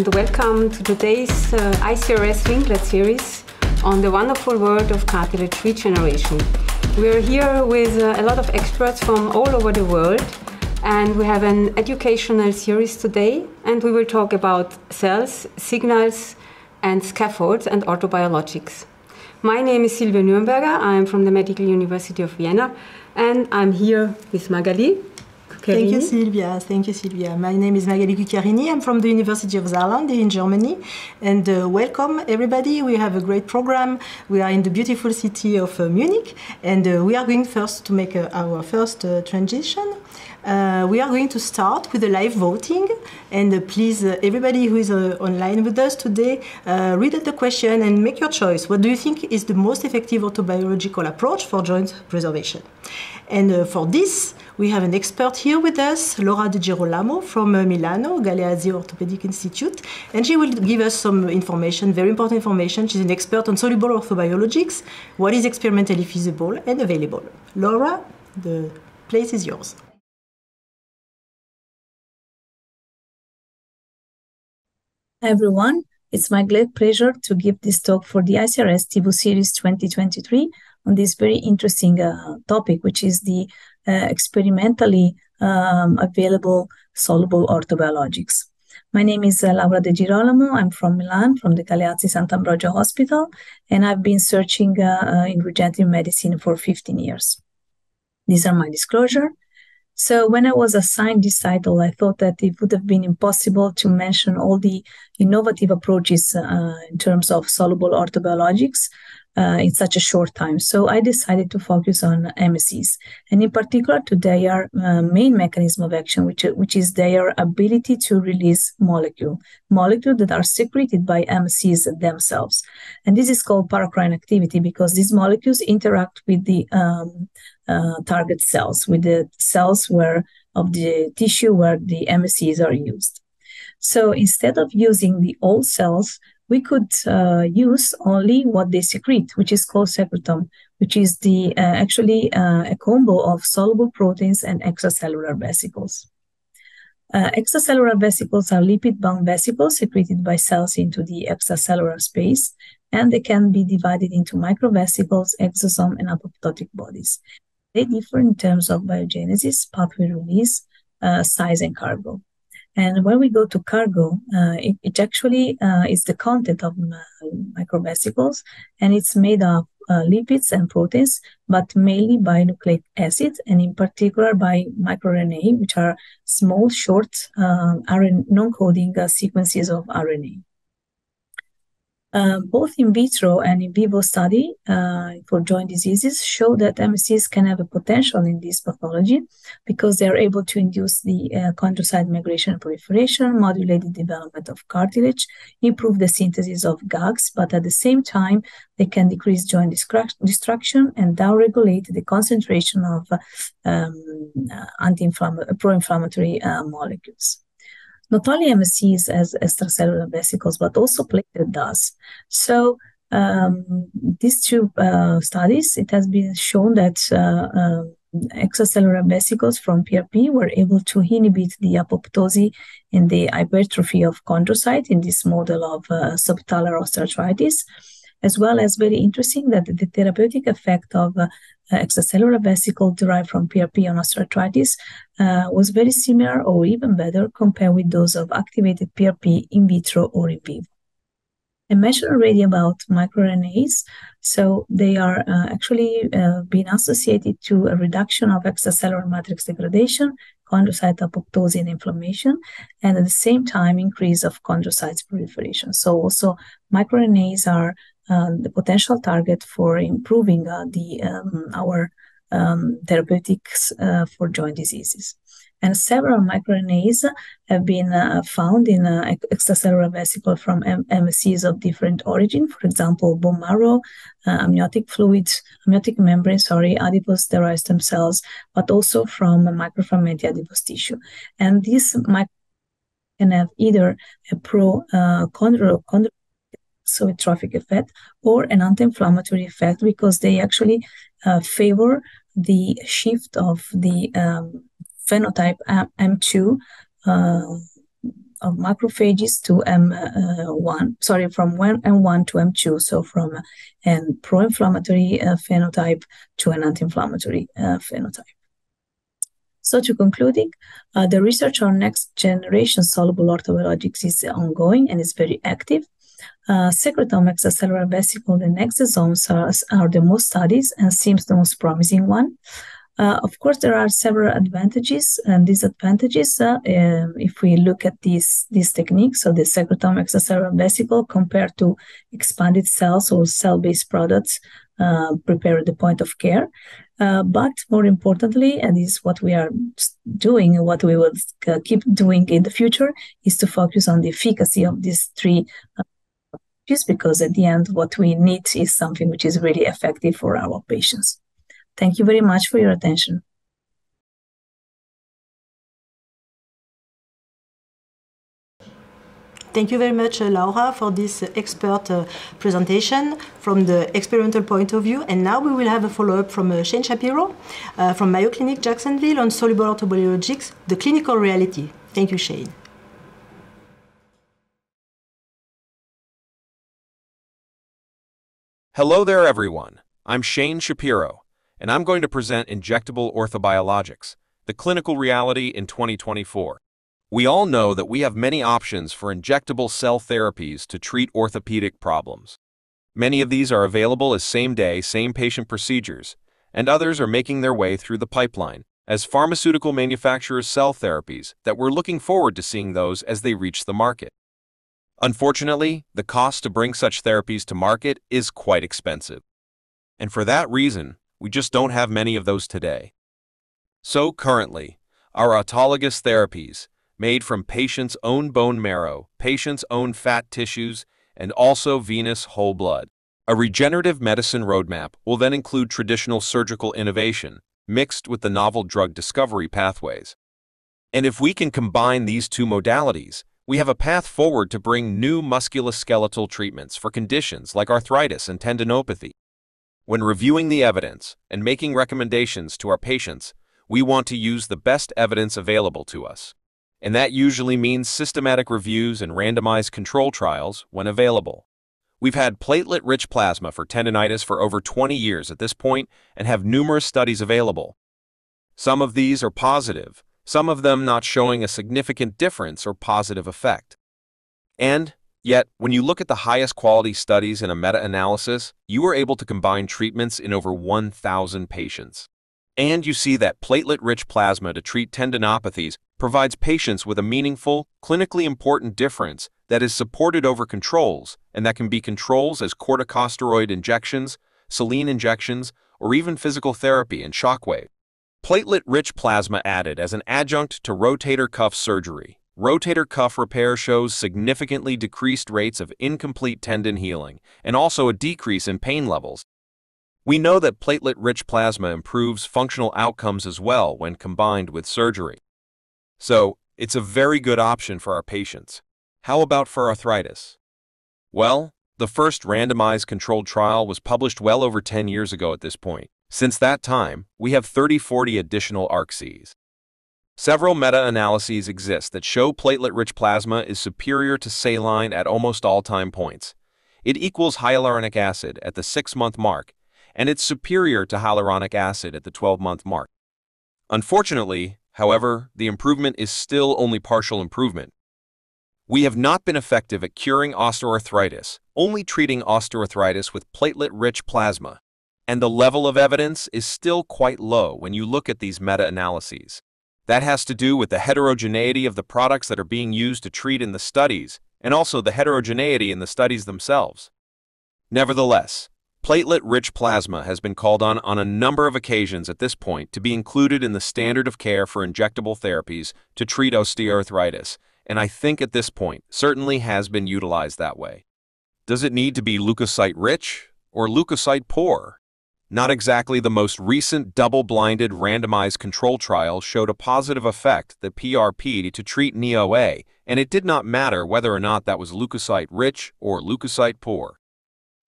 And welcome to today's uh, ICRS Winglet series on the wonderful world of cartilage regeneration. We're here with uh, a lot of experts from all over the world and we have an educational series today and we will talk about cells, signals and scaffolds and orthobiologics. My name is Silvia Nürnberger. I'm from the Medical University of Vienna and I'm here with Magali. Thank you, Silvia. Thank you, Silvia. My name is Magali Cucchiarini. I'm from the University of Saarland in Germany. And uh, welcome, everybody. We have a great program. We are in the beautiful city of uh, Munich. And uh, we are going first to make uh, our first uh, transition. Uh, we are going to start with a live voting. And please, uh, everybody who is uh, online with us today, uh, read the question and make your choice. What do you think is the most effective orthobiological approach for joint preservation? And uh, for this, we have an expert here with us, Laura De Girolamo from Milano, Galeazzi Orthopedic Institute. And she will give us some information, very important information. She's an expert on soluble orthobiologics, what is experimentally feasible and available. Laura, the place is yours. Hi everyone, it's my great pleasure to give this talk for the ICRS TIVO Series 2023 on this very interesting uh, topic, which is the uh, experimentally um, available soluble orthobiologics. My name is uh, Laura De Girolamo. I'm from Milan, from the Galeazzi Sant'Ambrogio Hospital, and I've been searching uh, uh, in regenerative medicine for 15 years. These are my disclosure. So when I was assigned this title, I thought that it would have been impossible to mention all the innovative approaches uh, in terms of soluble orthobiologics uh, in such a short time. So I decided to focus on MSCs, and in particular to their uh, main mechanism of action, which, which is their ability to release molecule, molecules that are secreted by MSCs themselves. And this is called paracrine activity because these molecules interact with the um, uh, target cells, with the cells where of the tissue where the MSCs are used. So instead of using the old cells, we could uh, use only what they secrete, which is called secretome, which is the uh, actually uh, a combo of soluble proteins and extracellular vesicles. Uh, extracellular vesicles are lipid-bound vesicles secreted by cells into the extracellular space, and they can be divided into microvesicles, exosome, and apoptotic bodies. They differ in terms of biogenesis, pathway release, uh, size, and cargo. And when we go to cargo, uh, it, it, actually uh, is the content of uh, microvesicles, and it's made of uh, lipids and proteins, but mainly by nucleic acids, and in particular by microRNA, which are small, short RNA non-coding uh, sequences of RNA. Uh, both in vitro and in vivo study uh, for joint diseases show that MSCs can have a potential in this pathology because they are able to induce the uh, chondrocyte migration and proliferation, modulate the development of cartilage, improve the synthesis of GAGs, but at the same time, they can decrease joint destruction and downregulate the concentration of um, anti-inflammatory, pro-inflammatory uh, molecules not only MSCs as extracellular vesicles, but also platelet does. So um, these two uh, studies, it has been shown that uh, um, extracellular vesicles from PRP were able to inhibit the apoptosis and the hypertrophy of chondrocyte in this model of uh, subtalar osteoarthritis, as well as very interesting that the therapeutic effect of uh, extracellular vesicle derived from PRP on osteoarthritis uh, was very similar or even better compared with those of activated PRP in vitro or in vivo. I mentioned already about microRNAs. So they are uh, actually uh, being associated to a reduction of extracellular matrix degradation, chondrocyte apoptosis and inflammation, and at the same time, increase of chondrocytes proliferation. So also microRNAs are uh, the potential target for improving uh, the um, our um, therapeutics uh, for joint diseases. And several microRNAs have been uh, found in uh, extracellular vesicle from M- MSCs of different origin. For example, bone marrow, uh, amniotic fluids, amniotic membrane, sorry, adipose derived stem cells, but also from microfragmented adipose tissue. And these mic- can have either a pro uh, chondro- trophic effect or an anti-inflammatory effect because they actually uh, favor the shift of the um, phenotype M2 uh, of macrophages to M1, sorry, from M1 to M2, so from a pro-inflammatory uh, phenotype to an anti-inflammatory uh, phenotype. So to concluding, uh, the research on next generation soluble orthobiologics is ongoing and is very active. Uh, secretome extracellular vesicle and exosomes are, are the most studied and seems the most promising one. Uh, of course, there are several advantages and disadvantages uh, um, if we look at these these techniques. So the secretome extracellular vesicle compared to expanded cells or cell-based products uh, prepared at the point of care. Uh, but more importantly, and this is what we are doing and what we will uh, keep doing in the future, is to focus on the efficacy of these three because at the end, what we need is something which is really effective for our patients. Thank you very much for your attention. Thank you very much, Laura, for this expert uh, presentation from the experimental point of view. And now we will have a follow-up from uh, Shane Shapiro uh, from Mayo Clinic Jacksonville on soluble orthobiologics, the clinical reality. Thank you, Shane. Hello there, everyone. I'm Shane Shapiro and I'm going to present injectable orthobiologics, the clinical reality in 2024. We all know that we have many options for injectable cell therapies to treat orthopedic problems. Many of these are available as same-day, same-patient procedures, and others are making their way through the pipeline as pharmaceutical manufacturers cell therapies that we're looking forward to seeing those as they reach the market. Unfortunately, the cost to bring such therapies to market is quite expensive. And for that reason, we just don't have many of those today. So currently, our autologous therapies, made from patients' own bone marrow, patients' own fat tissues, and also venous whole blood. A regenerative medicine roadmap will then include traditional surgical innovation, mixed with the novel drug discovery pathways. And if we can combine these two modalities, we have a path forward to bring new musculoskeletal treatments for conditions like arthritis and tendinopathy, when reviewing the evidence and making recommendations to our patients, we want to use the best evidence available to us. And that usually means systematic reviews and randomized control trials when available. We've had platelet-rich plasma for tendonitis for over 20 years at this point and have numerous studies available. Some of these are positive, some of them not showing a significant difference or positive effect. And Yet, when you look at the highest quality studies in a meta-analysis, you are able to combine treatments in over 1,000 patients. And you see that platelet-rich plasma to treat tendinopathies provides patients with a meaningful, clinically important difference that is supported over controls, and that can be controls as corticosteroid injections, saline injections, or even physical therapy and shockwave. Platelet-rich plasma added as an adjunct to rotator cuff surgery rotator cuff repair shows significantly decreased rates of incomplete tendon healing and also a decrease in pain levels. We know that platelet-rich plasma improves functional outcomes as well when combined with surgery. So, it's a very good option for our patients. How about for arthritis? Well, the first randomized controlled trial was published well over 10 years ago at this point. Since that time, we have 30-40 additional RCTs. Several meta-analyses exist that show platelet-rich plasma is superior to saline at almost all time points. It equals hyaluronic acid at the 6-month mark, and it's superior to hyaluronic acid at the 12-month mark. Unfortunately, however, the improvement is still only partial improvement. We have not been effective at curing osteoarthritis, only treating osteoarthritis with platelet-rich plasma, and the level of evidence is still quite low when you look at these meta-analyses. That has to do with the heterogeneity of the products that are being used to treat in the studies, and also the heterogeneity in the studies themselves. Nevertheless, platelet-rich plasma has been called on on a number of occasions at this point to be included in the standard of care for injectable therapies to treat osteoarthritis, and I think at this point certainly has been utilized that way. Does it need to be leukocyte-rich or leukocyte-poor? Not exactly the most recent double-blinded randomized control trial showed a positive effect, the PRP, to treat knee OA, and it did not matter whether or not that was leukocyte-rich or leukocyte-poor.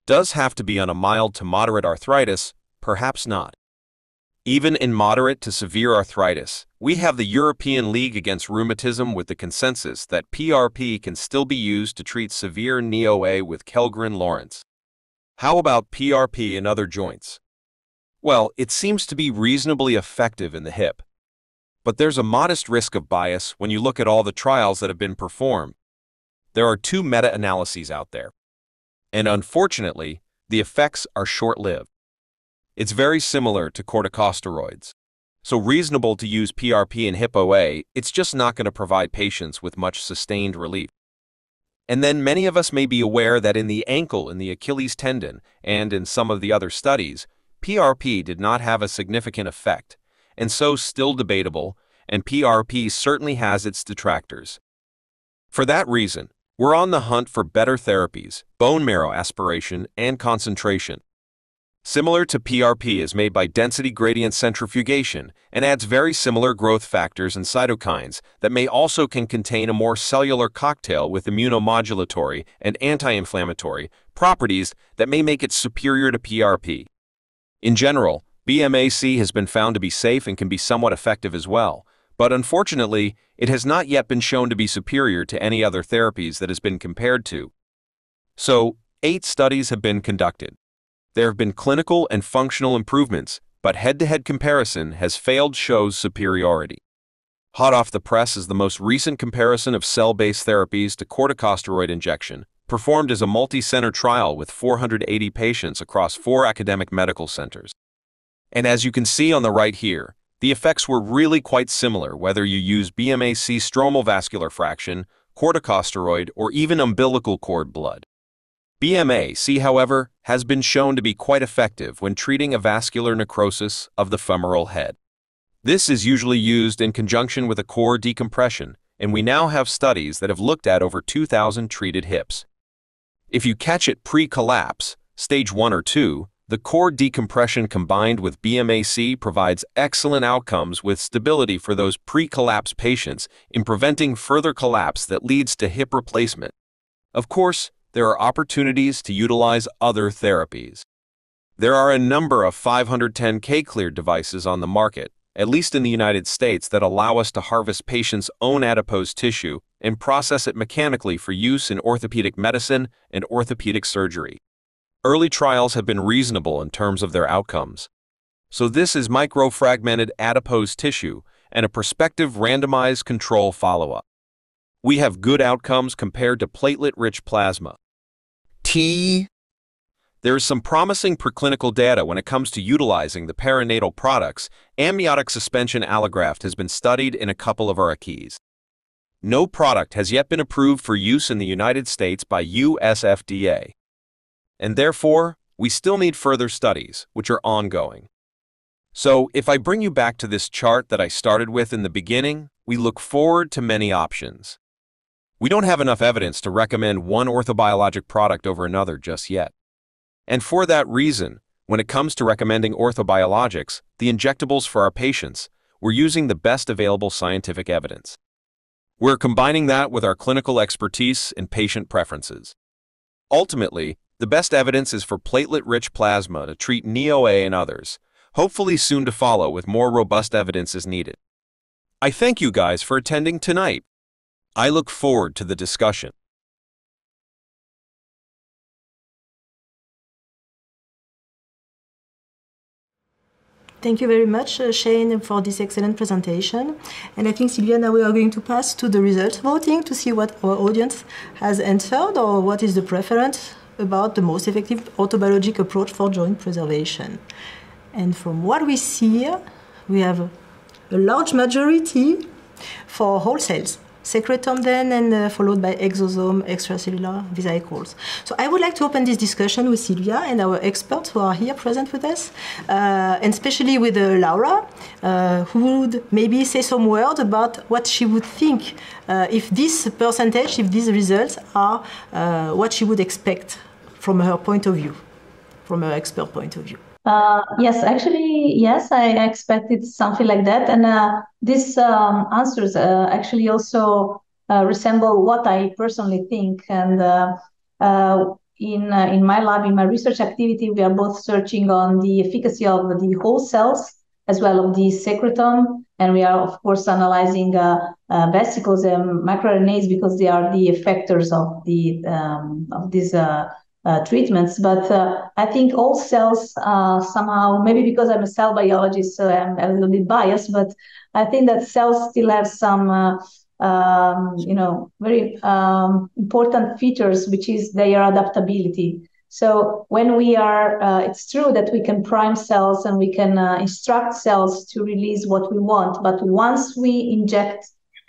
Does have to be on a mild to moderate arthritis? Perhaps not. Even in moderate to severe arthritis, we have the European League Against Rheumatism with the consensus that PRP can still be used to treat severe knee OA with Kellgren-Lawrence. How about PRP in other joints? Well, it seems to be reasonably effective in the hip. But there's a modest risk of bias when you look at all the trials that have been performed. There are two meta-analyses out there. And unfortunately, the effects are short-lived. It's very similar to corticosteroids. So reasonable to use PRP in hip OA, it's just not going to provide patients with much sustained relief. And then many of us may be aware that in the ankle in the Achilles tendon, and in some of the other studies, PRP did not have a significant effect, and so still debatable, and PRP certainly has its detractors. For that reason, we're on the hunt for better therapies, bone marrow aspiration, and concentration. Similar to PRP is made by density gradient centrifugation and adds very similar growth factors and cytokines that may also can contain a more cellular cocktail with immunomodulatory and anti-inflammatory properties that may make it superior to PRP. In general, BMAC has been found to be safe and can be somewhat effective as well, but unfortunately, it has not yet been shown to be superior to any other therapies that has been compared to. So, eight studies have been conducted. There have been clinical and functional improvements, but head-to-head comparison has failed shows superiority. Hot off the press is the most recent comparison of cell-based therapies to corticosteroid injection, performed as a multi-center trial with 480 patients across four academic medical centers. And as you can see on the right here, the effects were really quite similar whether you use BMAC stromal vascular fraction, corticosteroid, or even umbilical cord blood. BMAC, however, has been shown to be quite effective when treating avascular necrosis of the femoral head. This is usually used in conjunction with a core decompression, and we now have studies that have looked at over 2,000 treated hips. If you catch it pre-collapse, stage 1 or 2, the core decompression combined with BMAC provides excellent outcomes with stability for those pre-collapse patients in preventing further collapse that leads to hip replacement. Of course, there are opportunities to utilize other therapies. There are a number of 510K cleared devices on the market, at least in the United States, that allow us to harvest patients' own adipose tissue and process it mechanically for use in orthopedic medicine and orthopedic surgery. Early trials have been reasonable in terms of their outcomes. So this is microfragmented adipose tissue and a prospective randomized control follow-up. We have good outcomes compared to platelet-rich plasma. T. There is some promising preclinical data when it comes to utilizing the perinatal products. Amniotic suspension allograft has been studied in a couple of RAKs. No product has yet been approved for use in the United States by USFDA, And therefore, we still need further studies, which are ongoing. So, if I bring you back to this chart that I started with in the beginning, we look forward to many options. We don't have enough evidence to recommend one orthobiologic product over another just yet. And for that reason, when it comes to recommending orthobiologics, the injectables for our patients, we're using the best available scientific evidence. We're combining that with our clinical expertise and patient preferences. Ultimately, the best evidence is for platelet-rich plasma to treat knee OA and others, hopefully soon to follow with more robust evidence as needed. I thank you guys for attending tonight. I look forward to the discussion. Thank you very much, uh, Shane, for this excellent presentation. And I think, Silvia, now we are going to pass to the results voting to see what our audience has answered or what is the preference about the most effective orthobiologic approach for joint preservation. And from what we see we have a large majority for whole cells secretome then and uh, followed by exosome extracellular vesicles. So I would like to open this discussion with Silvia and our experts who are here present with us, uh, and especially with uh, Laura, uh, who would maybe say some words about what she would think uh, if this percentage, if these results are uh, what she would expect from her point of view, from her expert point of view. Uh, yes, actually, yes, I expected something like that. And uh, these um, answers uh, actually also uh, resemble what I personally think. And uh, in, in my lab, in my research activity, we are both searching on the efficacy of the whole cells as well of the secretome. And we are, of course, analyzing vesicles and microRNAs because they are the effectors of the um, of these uh, uh treatments. But uh, I think all cells uh, somehow, maybe because I'm a cell biologist, so I'm a little bit biased, but I think that cells still have some. Um, you know, very um, important features, which is their adaptability. So when we are, uh, it's true that we can prime cells and we can uh, instruct cells to release what we want. But once we inject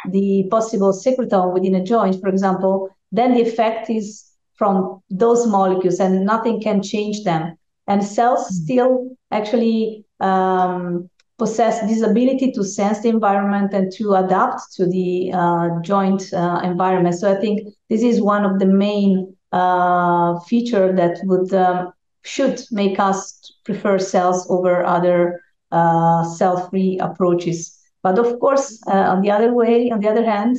the possible secretome within a joint, for example, then the effect is from those molecules and nothing can change them. And cells mm-hmm. still actually um, possess this ability to sense the environment and to adapt to the uh, joint uh, environment. So I think this is one of the main uh, feature that would um, should make us prefer cells over other uh, cell-free approaches. But of course, uh, on the other way, on the other hand,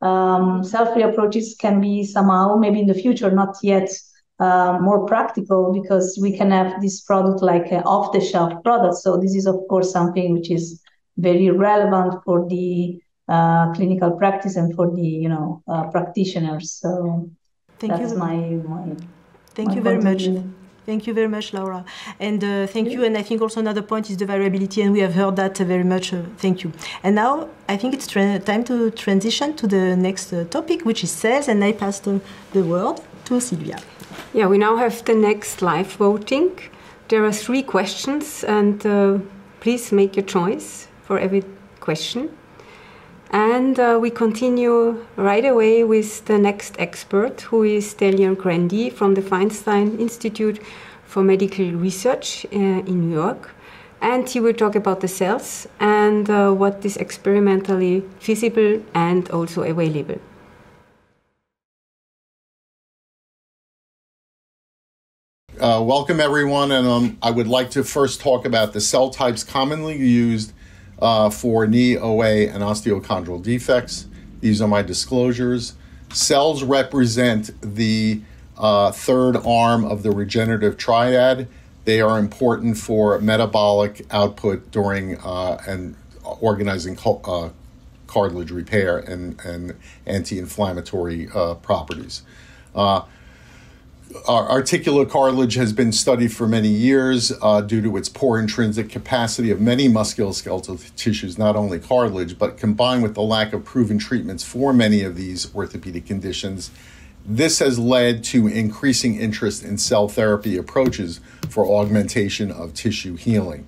um, cell-free approaches can be somehow, maybe in the future, not yet uh, more practical because we can have this product like an off-the-shelf product. So this is, of course, something which is very relevant for the uh, clinical practice and for the you know uh, practitioners. So Thank That's you. my, my Thank my you very much. Thank you very much, Laura. And uh, thank you. And I think also another point is the variability, and we have heard that very much. Uh, thank you. And now I think it's time to transition to the next uh, topic, which is cells. And I pass the, the word to Silvia. Yeah, we now have the next live voting. There are three questions, and uh, please make your choice for every question. And uh, we continue right away with the next expert, who is Daniel Grande from the Feinstein Institute for Medical Research uh, in New York. And he will talk about the cells and uh, what is experimentally feasible and also available. Uh, welcome, everyone. And um, I would like to first talk about the cell types commonly used uh, for knee OA and osteochondral defects. These are my disclosures. Cells represent the uh, third arm of the regenerative triad. They are important for metabolic output during uh, and organizing uh, cartilage repair and, and anti inflammatory uh, properties. Articular cartilage has been studied for many years uh, due to its poor intrinsic capacity of many musculoskeletal tissues, not only cartilage, but combined with the lack of proven treatments for many of these orthopedic conditions. This has led to increasing interest in cell therapy approaches for augmentation of tissue healing.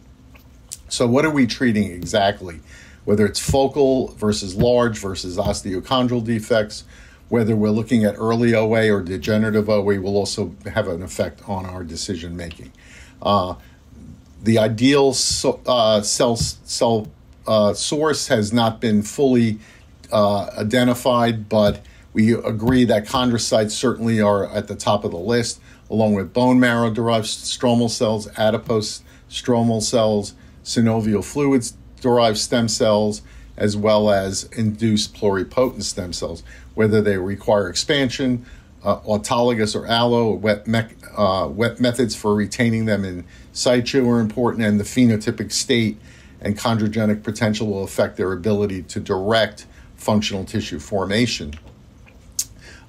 So, what are we treating exactly? Whether it's focal versus large versus osteochondral defects, whether we're looking at early OA or degenerative OA will also have an effect on our decision making. Uh, the ideal so, uh, cell, cell uh, source has not been fully uh, identified, but we agree that chondrocytes certainly are at the top of the list, along with bone marrow derived stromal cells, adipose stromal cells, synovial fluids derived stem cells, as well as induced pluripotent stem cells whether they require expansion, uh, autologous or allo, wet, uh, wet methods for retaining them in situ are important, and the phenotypic state and chondrogenic potential will affect their ability to direct functional tissue formation.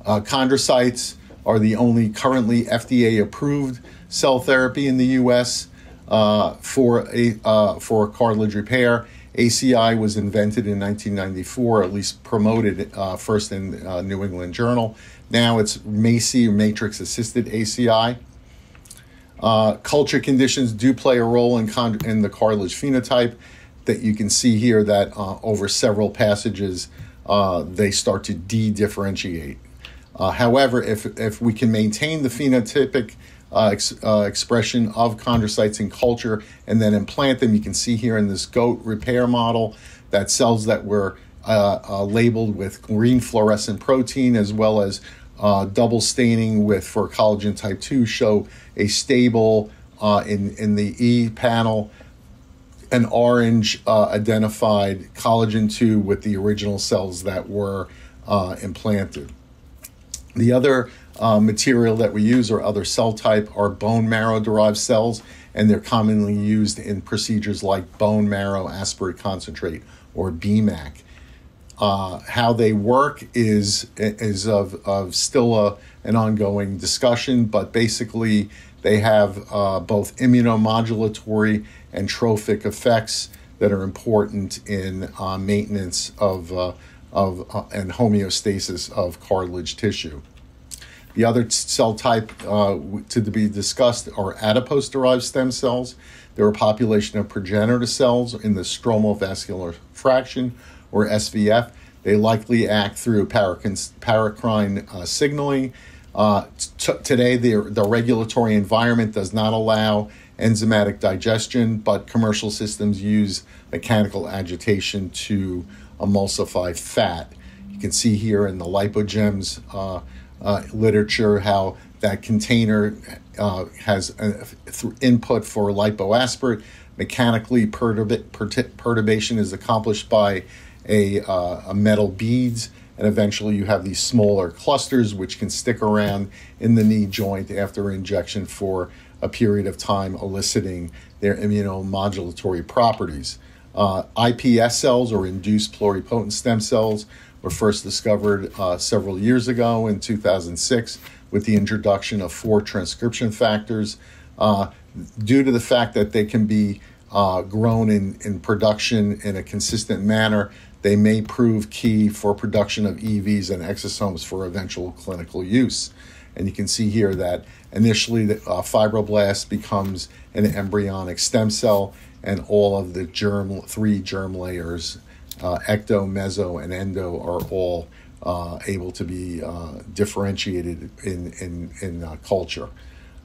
Uh, chondrocytes are the only currently FDA approved cell therapy in the US uh, for, a, uh, for cartilage repair ACI was invented in 1994, at least promoted uh, first in uh, New England Journal. Now it's MACI, matrix assisted ACI. Uh, culture conditions do play a role in, con- in the cartilage phenotype that you can see here that uh, over several passages uh, they start to de-differentiate. Uh, however, if, if we can maintain the phenotypic uh, ex, uh, expression of chondrocytes in culture and then implant them. You can see here in this goat repair model that cells that were uh, uh labeled with green fluorescent protein as well as uh, double staining with for collagen type 2 show a stable uh, in, in the E panel an orange identified collagen 2 with the original cells that were implanted. The other uh, material that we use or other cell type are bone marrow derived cells. and they're commonly used in procedures like bone marrow aspirate concentrate or BMAC. Uh, how they work is is of, of still a, an ongoing discussion, but basically they have uh, both immunomodulatory and trophic effects that are important in uh, maintenance of, uh, of uh, and homeostasis of cartilage tissue. The other cell type uh, to be discussed are adipose derived stem cells. They're a population of progenitor cells in the stromal vascular fraction, or SVF. They likely act through paracrine uh, signaling. Uh, t- today, the, the regulatory environment does not allow enzymatic digestion, but commercial systems use mechanical agitation to emulsify fat. You can see here in the lipogems uh, uh, literature how that container uh, has input for lipoaspirate. Mechanically, perturb- perturbation is accomplished by a, uh, a metal beads, and eventually you have these smaller clusters which can stick around in the knee joint after injection for a period of time, eliciting their immunomodulatory properties. Uh, IPS cells or induced pluripotent stem cells were first discovered uh, several years ago in 2006 with the introduction of four transcription factors. Uh, due to the fact that they can be uh, grown in, in production in a consistent manner, they may prove key for production of EVs and exosomes for eventual clinical use. And you can see here that initially the uh, fibroblast becomes an embryonic stem cell, and all of the germ, three germ layers uh, ecto, meso, and endo are all uh, able to be uh, differentiated in, in, in uh, culture.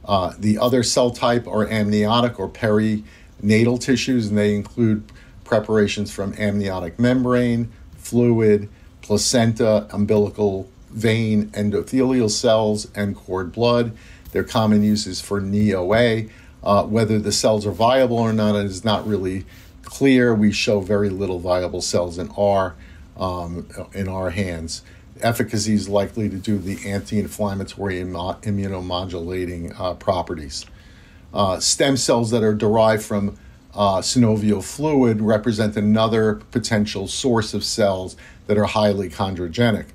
Uh, the other cell type are amniotic or perinatal tissues, and they include preparations from amniotic membrane, fluid, placenta, umbilical vein, endothelial cells, and cord blood. Their common uses for knee OA. Uh, whether the cells are viable or not is not really clear. We show very little viable cells in our um, in our hands. Efficacy is likely to do the anti-inflammatory and immunomodulating uh, properties. Uh, stem cells that are derived from uh, synovial fluid represent another potential source of cells that are highly chondrogenic.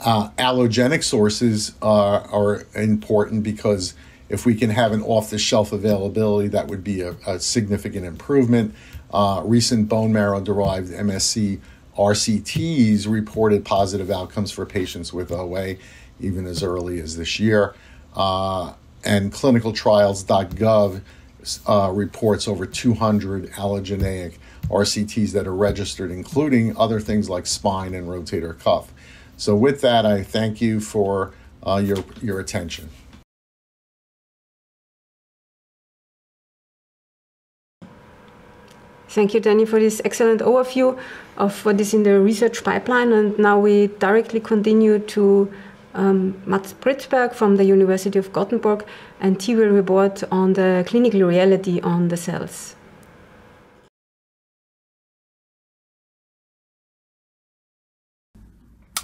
Uh, allogenic sources are important because if we can have an off the shelf availability, that would be a, a significant improvement. Uh, recent bone marrow derived MSC RCTs reported positive outcomes for patients with OA even as early as this year. Uh, and clinicaltrials.gov uh, reports over 200 allogeneic RCTs that are registered, including other things like spine and rotator cuff. So, with that, I thank you for uh, your, your attention. Thank you, Danny, for this excellent overview of what is in the research pipeline. And now we directly continue to um, Mats Brittberg from the University of Gothenburg, and he will report on the clinical reality on the cells.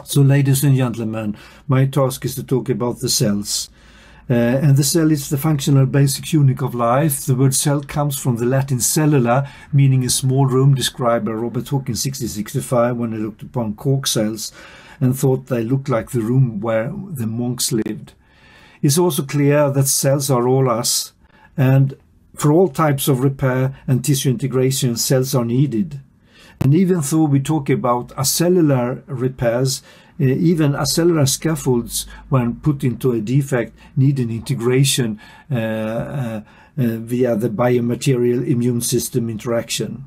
So, ladies and gentlemen, my task is to talk about the cells. Uh, and the cell is the functional basic unit of life. The word cell comes from the Latin cellula, meaning a small room described by Robert Hooke in 1665 when he looked upon cork cells and thought they looked like the room where the monks lived. It's also clear that cells are all us, and for all types of repair and tissue integration, cells are needed. And even though we talk about acellular repairs, even acellular scaffolds, when put into a defect, need an integration uh, uh, via the biomaterial immune system interaction.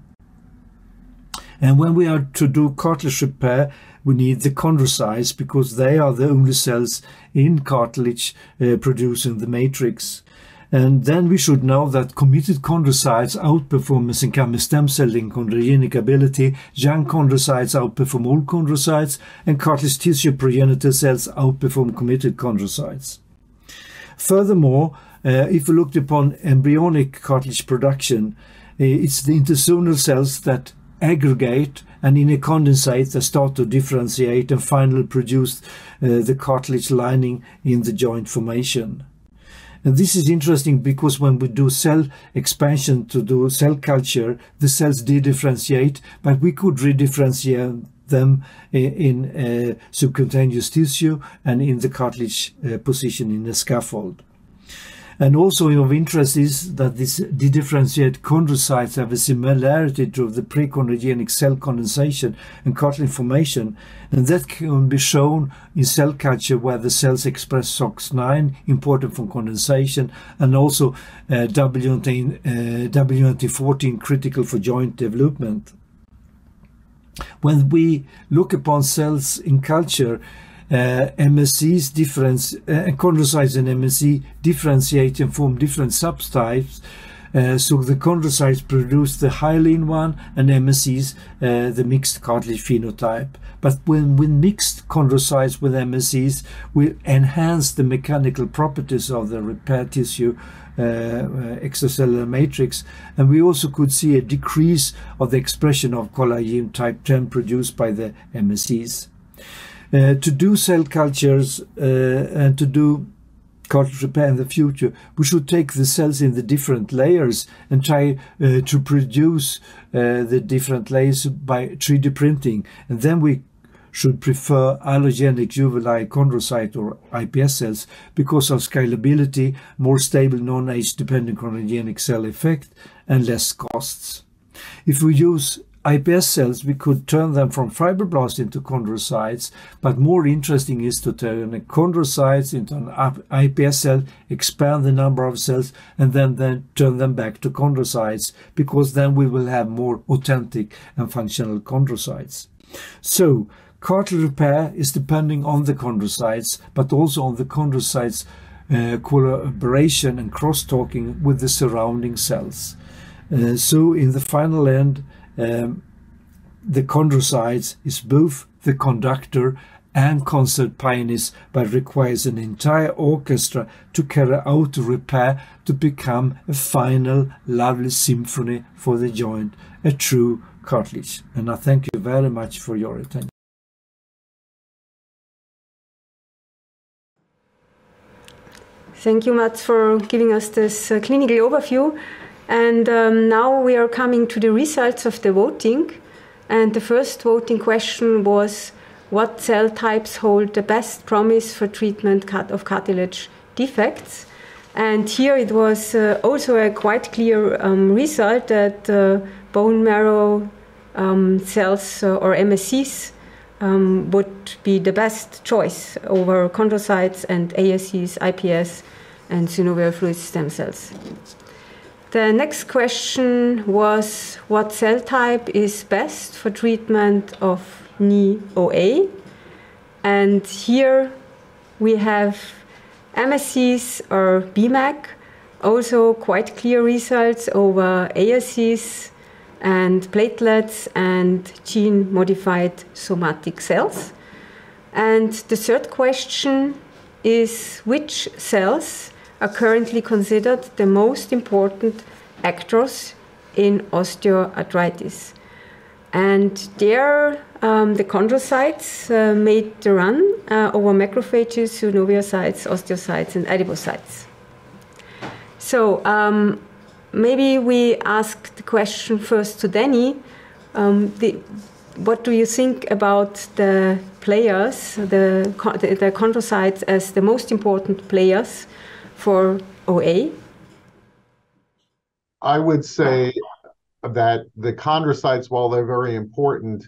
And when we are to do cartilage repair, we need the chondrocytes because they are the only cells in cartilage uh, producing the matrix. And then we should know that committed chondrocytes outperform mesenchymal stem cell in chondrogenic ability, young chondrocytes outperform old chondrocytes, and cartilage tissue progenitor cells outperform committed chondrocytes. Furthermore, uh, if we looked upon embryonic cartilage production, uh, it's the interzonal cells that aggregate and in a condensate they start to differentiate and finally produce uh, the cartilage lining in the joint formation. And this is interesting because when we do cell expansion to do cell culture, the cells de-differentiate, but we could redifferentiate them in, in uh, subcutaneous tissue and in the cartilage uh, position in the scaffold. And also of interest is that these dedifferentiated chondrocytes have a similarity to the prechondrogenic cell condensation and cartilage formation, and that can be shown in cell culture where the cells express SOX9, important for condensation, and also uh, WNT, uh, WNT14, critical for joint development. When we look upon cells in culture, uh, MSCs difference, uh, chondrocytes and MSC differentiate and form different subtypes. Uh, so the chondrocytes produce the hyaline one and MSCs uh, the mixed cartilage phenotype. But when we mixed chondrocytes with MSCs, we enhance the mechanical properties of the repair tissue uh, uh, extracellular matrix. And we also could see a decrease of the expression of collagen type 10 produced by the MSCs. Uh, to do cell cultures uh, and to do cartilage repair in the future, we should take the cells in the different layers and try uh, to produce uh, the different layers by 3D printing. And then we should prefer allogenic juvenile chondrocyte or iPS cells because of scalability, more stable non-age dependent chondrogenic cell effect, and less costs. If we use iPS cells, we could turn them from fibroblasts into chondrocytes, but more interesting is to turn chondrocytes into an iPS cell, expand the number of cells, and then, then turn them back to chondrocytes, because then we will have more authentic and functional chondrocytes. So, cartilage repair is depending on the chondrocytes, but also on the chondrocytes' uh, collaboration and cross-talking with the surrounding cells. Uh, so in the final end, um, the chondrocytes is both the conductor and concert pianist, but requires an entire orchestra to carry out the repair to become a final lovely symphony for the joint, a true cartilage. And I thank you very much for your attention. Thank you, Mats, for giving us this uh, clinical overview. And um, now we are coming to the results of the voting. And the first voting question was what cell types hold the best promise for treatment of cartilage defects? And here it was uh, also a quite clear um, result that uh, bone marrow um, cells uh, or MSCs um, would be the best choice over chondrocytes and ASCs, IPS, and synovial fluid stem cells. The next question was what cell type is best for treatment of knee OA? And here we have MSCs or BMAC, also quite clear results over ASCs and platelets and gene modified somatic cells. And the third question is which cells are currently considered the most important actors in osteoarthritis. And there, um, the chondrocytes uh, made the run uh, over macrophages, synoviocytes, osteocytes, and adipocytes. So um, maybe we ask the question first to Danny. Um, the, what do you think about the players, the, the, the chondrocytes as the most important players for OA? I would say that the chondrocytes, while they're very important,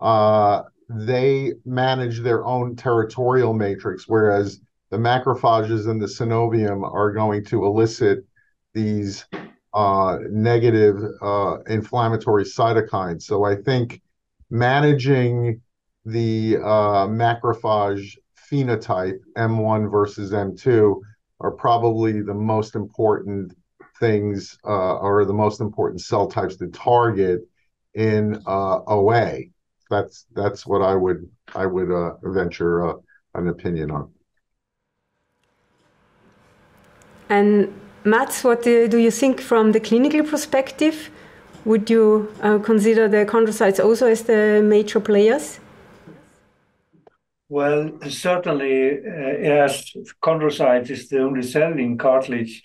uh, they manage their own territorial matrix, whereas the macrophages in the synovium are going to elicit these uh, negative uh, inflammatory cytokines. So I think managing the uh, macrophage phenotype, M1 versus M2, are probably the most important things uh, or the most important cell types to target in uh, OA. That's that's what I would I would uh, venture uh, an opinion on. And Mats, what do, do you think from the clinical perspective? Would you uh, consider the chondrocytes also as the major players? Well, certainly, uh, as chondrocyte is the only cell in cartilage,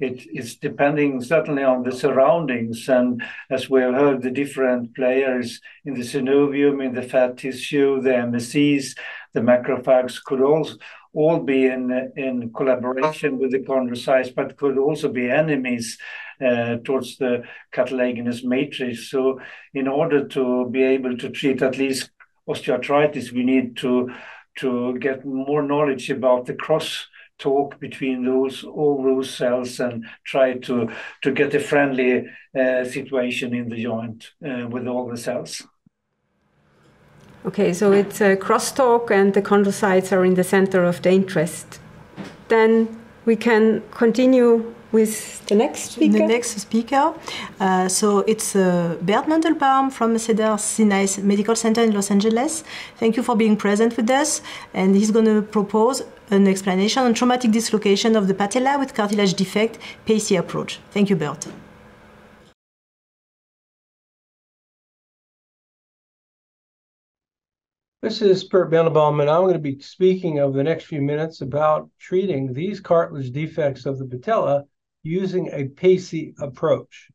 it, it's depending certainly on the surroundings. And as we have heard, the different players in the synovium, in the fat tissue, the MSCs, the macrophages could also all be in, in collaboration with the chondrocytes, but could also be enemies uh, towards the cartilaginous matrix. So in order to be able to treat at least osteoarthritis, we need to to get more knowledge about the cross talk between those all those cells and try to to get a friendly uh, situation in the joint uh, with all the cells. Okay, so it's a crosstalk and the chondrocytes are in the center of the interest. Then we can continue with the next speaker. The next speaker. Uh, so it's uh, Bert Mandelbaum from Cedar Sinai Medical Center in Los Angeles. Thank you for being present with us. And he's going to propose an explanation on traumatic dislocation of the patella with cartilage defect, PACE approach. Thank you, Bert. This is Bert Mandelbaum, and I'm going to be speaking over the next few minutes about treating these cartilage defects of the patella using a PACE approach.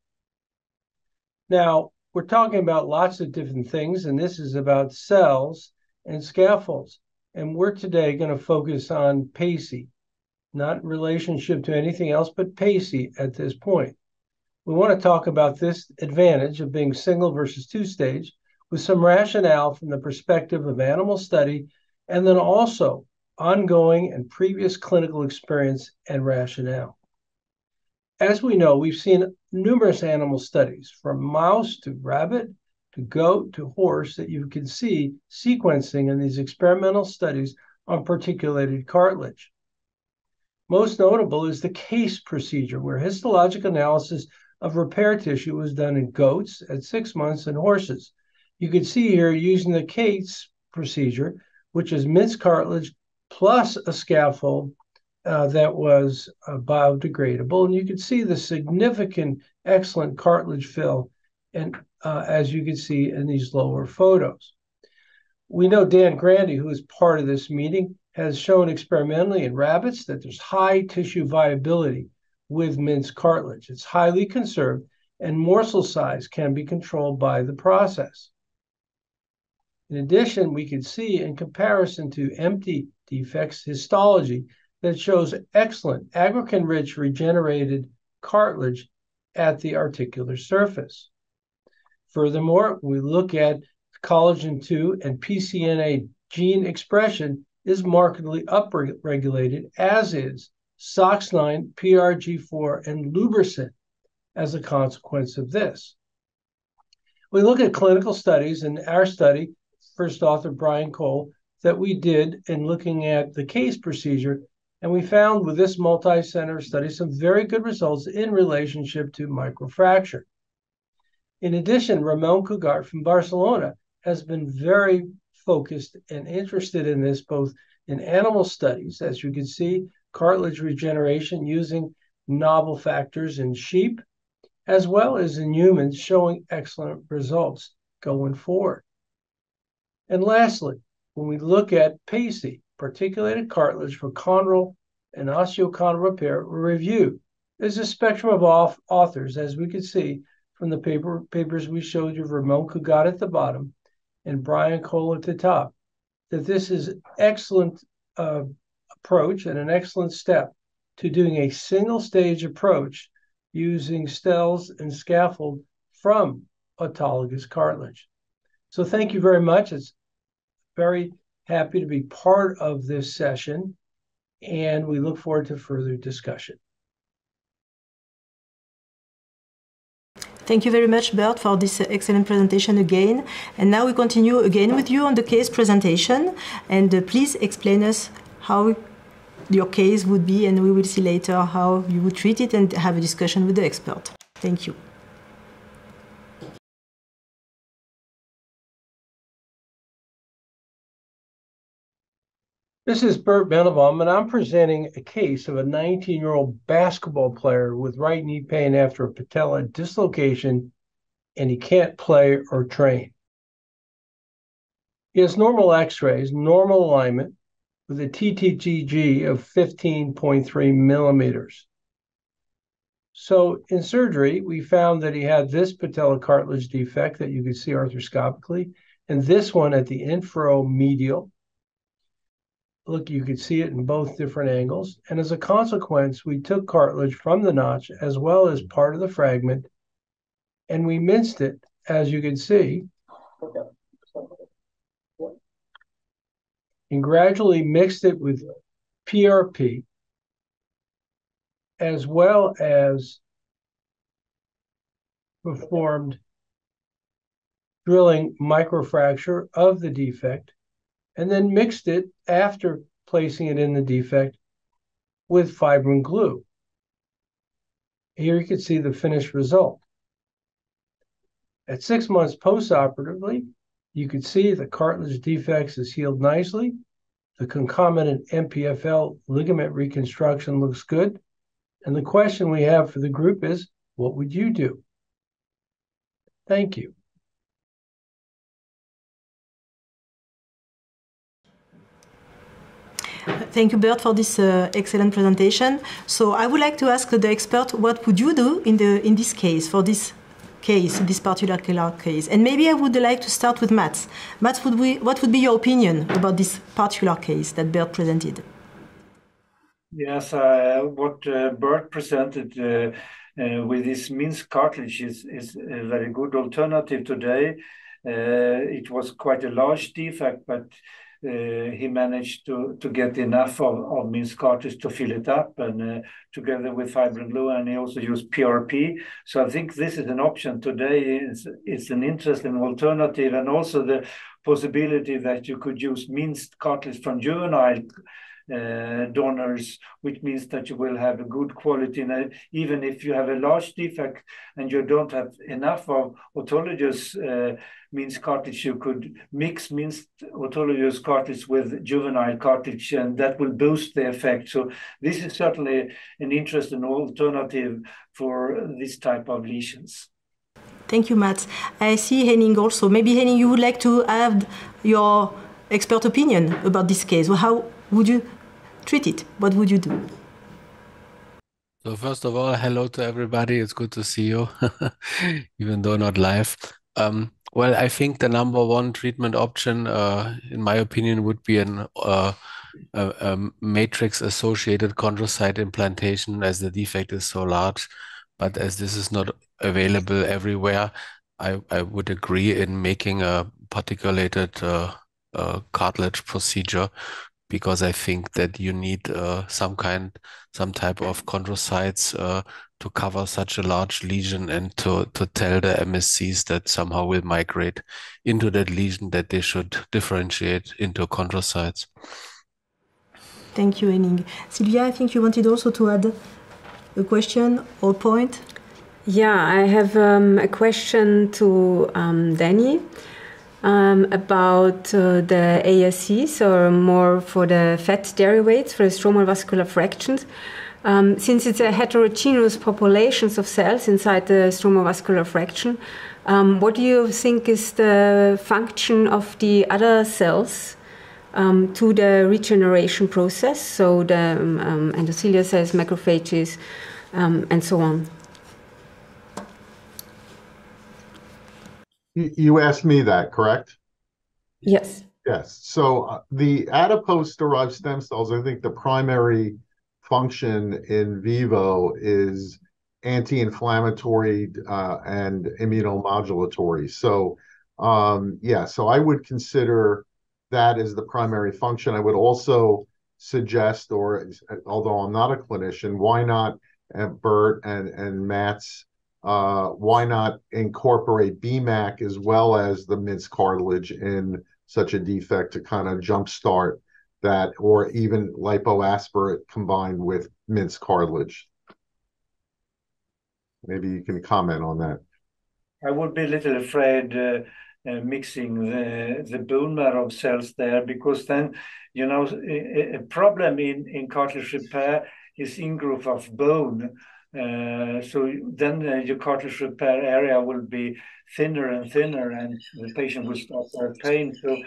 Now, we're talking about lots of different things, and this is about cells and scaffolds. And we're today going to focus on PACE, not in relationship to anything else, but PACE at this point. We want to talk about this advantage of being single versus two stage with some rationale from the perspective of animal study and then also ongoing and previous clinical experience and rationale as we know, we've seen numerous animal studies from mouse to rabbit to goat to horse that you can see sequencing in these experimental studies on particulated cartilage. Most notable is the CAIS procedure, where histologic analysis of repair tissue was done in goats at six months and horses. You can see here using the CAIS procedure, which is minced cartilage plus a scaffold uh, that was uh, biodegradable. And you can see the significant, excellent cartilage fill, and uh, as you can see in these lower photos. We know Dan Grande, who is part of this meeting, has shown experimentally in rabbits that there's high tissue viability with minced cartilage. It's highly conserved, and morsel size can be controlled by the process. In addition, we can see in comparison to empty defects histology that shows excellent aggrecan-rich regenerated cartilage at the articular surface. Furthermore, we look at collagen 2 and PCNA gene expression is markedly upregulated, as is SOX9, PRG4, and lubricin as a consequence of this. We look at clinical studies, and our study, first author Brian Cole, that we did in looking at the CAIS procedure and we found with this multi-center study some very good results in relationship to microfracture. In addition, Ramon Cugat from Barcelona has been very focused and interested in this both in animal studies, as you can see, cartilage regeneration using novel factors in sheep, as well as in humans, showing excellent results going forward. And lastly, when we look at PACE, particulated cartilage for chondral and osteochondral repair were reviewed. There's a spectrum of off authors, as we can see from the paper papers we showed you, Ramon Cugat at the bottom and Brian Cole at the top, that this is excellent uh, approach and an excellent step to doing a single stage approach using cells and scaffold from autologous cartilage. So thank you very much. It's very happy to be part of this session, and we look forward to further discussion. Thank you very much, Bert, for this excellent presentation again. And now we continue again with you on the case presentation. And uh, please explain us how your case would be, and we will see later how you would treat it and have a discussion with the expert. Thank you. This is Bert Mandelbaum, and I'm presenting a case of a 19 year old basketball player with right knee pain after a patella dislocation, and he can't play or train. He has normal x-rays, normal alignment, with a TT-TG of 15.3 millimeters. So in surgery, we found that he had this patella cartilage defect that you could see arthroscopically, and this one at the inframedial. Look, you could see it in both different angles. And as a consequence, we took cartilage from the notch as well as part of the fragment, and we minced it, as you can see, and gradually mixed it with PRP as well as performed drilling microfracture of the defect and then mixed it after placing it in the defect with fibrin glue. Here you can see the finished result. At six months postoperatively, you can see the cartilage defects is healed nicely. The concomitant MPFL ligament reconstruction looks good. And the question we have for the group is, what would you do? Thank you. Thank you, Bert, for this uh, excellent presentation. So I would like to ask the expert, what would you do in, the, in this case, for this case, this particular case? And maybe I would like to start with Mats. Mats, would we, what would be your opinion about this particular case that Bert presented? Yes, uh, what uh, Bert presented uh, uh with this minced cartilage is, is a very good alternative today. Uh, it was quite a large defect, but he managed to, to get enough of, of minced cartilage to fill it up and uh, together with fibrin glue and he also used PRP. So I think this is an option today. It's, it's an interesting alternative and also the possibility that you could use minced cartilage from juvenile uh, donors, which means that you will have a good quality. And even if you have a large defect and you don't have enough of autologous uh, minced cartilage, you could mix minced autologous cartilage with juvenile cartilage, and that will boost the effect. So this is certainly an interesting alternative for this type of lesions. Thank you, Mats. I see Henning also. Maybe Henning, you would like to add your expert opinion about this case. How would you treat it? What would you do? So first of all, hello to everybody. It's good to see you, even though not live. Um, well, I think the number one treatment option, uh, in my opinion, would be an uh, a, a matrix-associated chondrocyte implantation, as the defect is so large. But as this is not available everywhere, I, I would agree in making a particulated uh, uh, cartilage procedure because I think that you need uh, some kind, some type of chondrocytes uh, to cover such a large lesion and to, to tell the MSCs that somehow will migrate into that lesion that they should differentiate into chondrocytes. Thank you, Henning. Silvia, I think you wanted also to add a question or point. Yeah, I have um, a question to um, Danny um, about uh, the ASCs or more for the fat derivatives for the stromal vascular fractions. Um, since it's a heterogeneous populations of cells inside the stromal vascular fraction, um, what do you think is the function of the other cells um, to the regeneration process? So the um, um, endothelial cells, macrophages, and so on. You asked me that, correct? Yes. Yes. So uh, the adipose-derived stem cells, I think the primary function in vivo is anti-inflammatory uh, and immunomodulatory. So um, yeah, so I would consider that as the primary function. I would also suggest, or although I'm not a clinician, why not uh, Bert and and Matt's uh, why not incorporate BMAC as well as the minced cartilage in such a defect to kind of jumpstart that, or even lipoaspirate combined with minced cartilage? Maybe you can comment on that. I would be a little afraid uh, uh, mixing the, the bone marrow cells there because then, you know, a, a problem in, in cartilage repair is ingrowth of bone uh, so then uh, your cartilage repair area will be thinner and thinner, and the patient will start their pain. So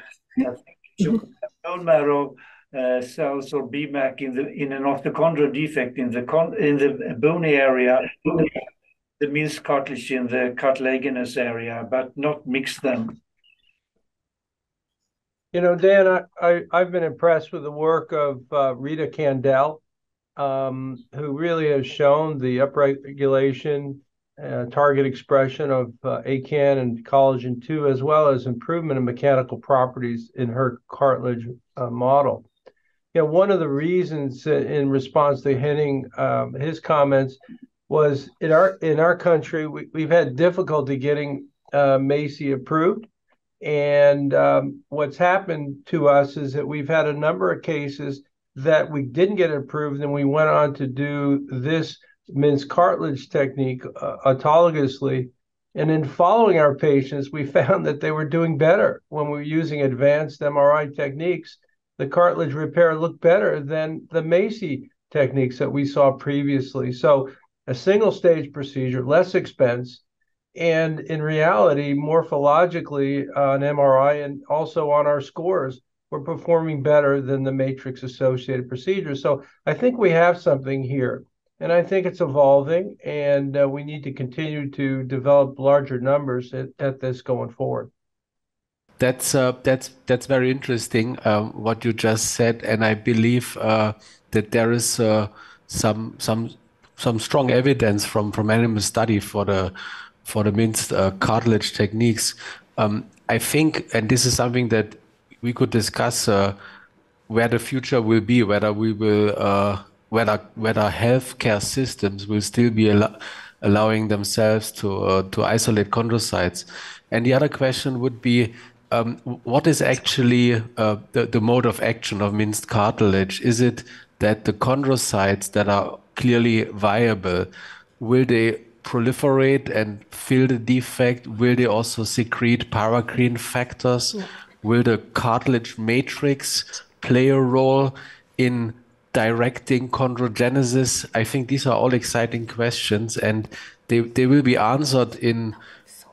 bone marrow uh, cells or BMAC in the in an osteochondral defect in the con, in the bony area, the Mills cartilage in the cartilaginous area, but not mix them. You know, Dan, I, I have been impressed with the work of uh, Rita Kandel, um, who really has shown the upregulation, uh, target expression of uh, ACAN and collagen 2, as well as improvement in mechanical properties in her cartilage uh, model. Know, one of the reasons in response to Henning, um, his comments was in our in our country we, we've had difficulty getting uh, MACI approved, and um, what's happened to us is that we've had a number of cases that we didn't get approved, and we went on to do this minced cartilage technique uh, autologously. And in following our patients, we found that they were doing better when we were using advanced MRI techniques. The cartilage repair looked better than the MACI techniques that we saw previously. So, a single stage procedure, less expense, and in reality, morphologically on MRI and also on our scores, we're performing better than the matrix associated procedures. So I think we have something here. And I think it's evolving, and uh, we need to continue to develop larger numbers at, at this going forward. That's uh, that's that's very interesting um, what you just said, and I believe uh, that there is uh, some some some strong evidence from from animal study for the for the minced uh, cartilage techniques. Um, I think, and this is something that we could discuss uh, where the future will be, whether we will, uh, whether whether healthcare systems will still be al allowing themselves to uh, to isolate chondrocytes. And the other question would be, um, what is actually uh, the, the mode of action of minced cartilage? Is it that the chondrocytes that are clearly viable, will they proliferate and fill the defect? Will they also secrete paracrine factors? Yeah. Will the cartilage matrix play a role in directing chondrogenesis? I think these are all exciting questions, and they they will be answered in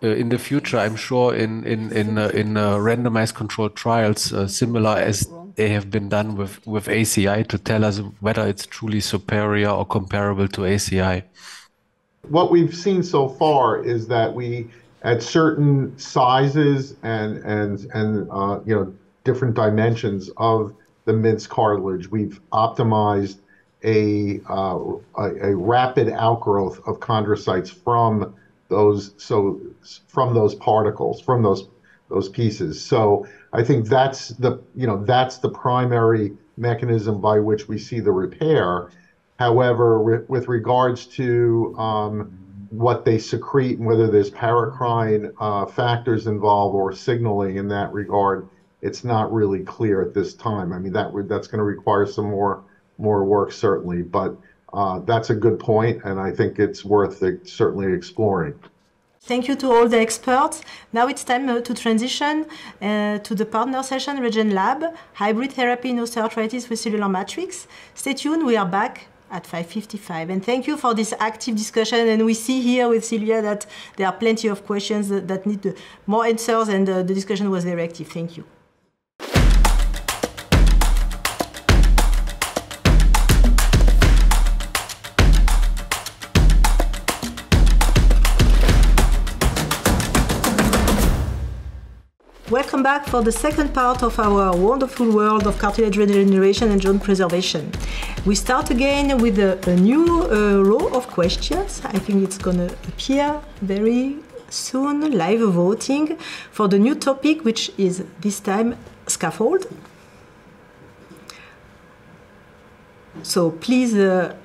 uh, in the future. I'm sure in in in uh, in uh, randomized controlled trials, uh, similar as they have been done with with ACI, to tell us whether it's truly superior or comparable to ACI. What we've seen so far is that we at certain sizes and and and uh, you know different dimensions of the minced cartilage, we've optimized a, uh, a, a rapid outgrowth of chondrocytes from those so from those particles from those those pieces. So I think that's the you know that's the primary mechanism by which we see the repair. However, re- with regards to um, what they secrete and whether there's paracrine uh, factors involved or signaling in that regard, it's not really clear at this time. I mean, that that's going to require some more more work certainly, but uh, that's a good point, and I think it's worth certainly exploring. Thank you to all the experts. Now it's time uh, to transition uh, to the partner session, Regen Lab, hybrid therapy in osteoarthritis with cellular matrix. Stay tuned, we are back at 5.55. And thank you for this active discussion. And we see here with Silvia that there are plenty of questions that, that need more answers and the discussion was very active. Thank you. Welcome back for the second part of our wonderful world of cartilage regeneration and joint preservation. We start again with a, a new uh, row of questions. I think it's going to appear very soon, live voting for the new topic, which is this time scaffold. So please, uh,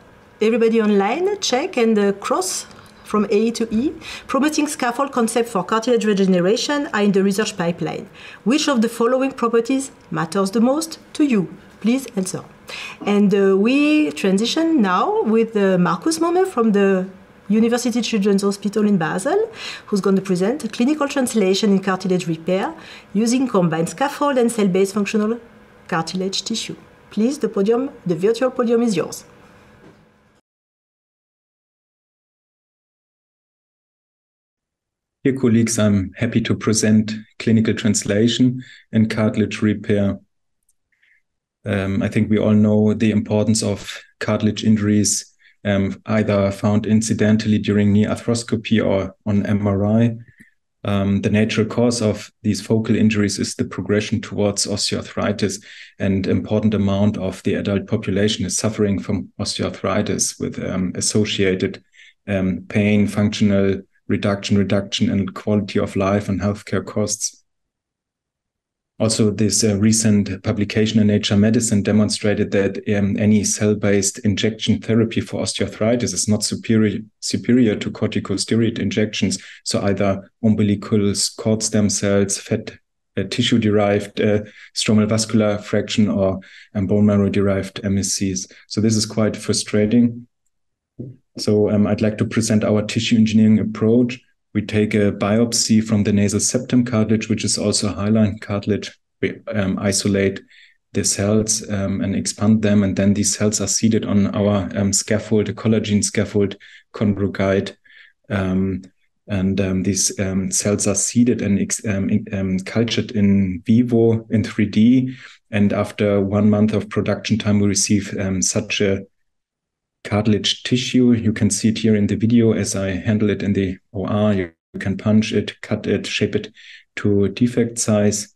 everybody online, check and uh, cross from A to E, promoting scaffold concept for cartilage regeneration are in the research pipeline. Which of the following properties matters the most to you? Please answer. And uh, we transition now with uh, Marcus Mumme from the University Children's Hospital in Basel, who's going to present a clinical translation in cartilage repair using combined scaffold and cell-based functional cartilage tissue. Please, the podium, the virtual podium is yours. Dear colleagues, I'm happy to present clinical translation and cartilage repair. Um, I think we all know the importance of cartilage injuries, um, either found incidentally during knee arthroscopy or on MRI. Um, the natural cause of these focal injuries is the progression towards osteoarthritis, and important amount of the adult population is suffering from osteoarthritis with um, associated um, pain, functional reduction, reduction in quality of life and healthcare costs. Also, this uh, recent publication in Nature Medicine demonstrated that um, any cell-based injection therapy for osteoarthritis is not superior superior to corticosteroid injections. So either umbilical cord stem cells, fat uh, tissue-derived uh, stromal vascular fraction, or um, bone marrow-derived MSCs. So this is quite frustrating. So um, I'd like to present our tissue engineering approach. We take a biopsy from the nasal septum cartilage, which is also hyaline cartilage. We um, isolate the cells um, and expand them, and then these cells are seeded on our um, scaffold, a collagen scaffold, Chondro-Gide. Um, and um, these cells are seeded and cultured in vivo in 3D. And after one month of production time, we receive such a cartilage tissue. You can see it here in the video as I handle it in the OR. You can punch it, cut it, shape it to defect size.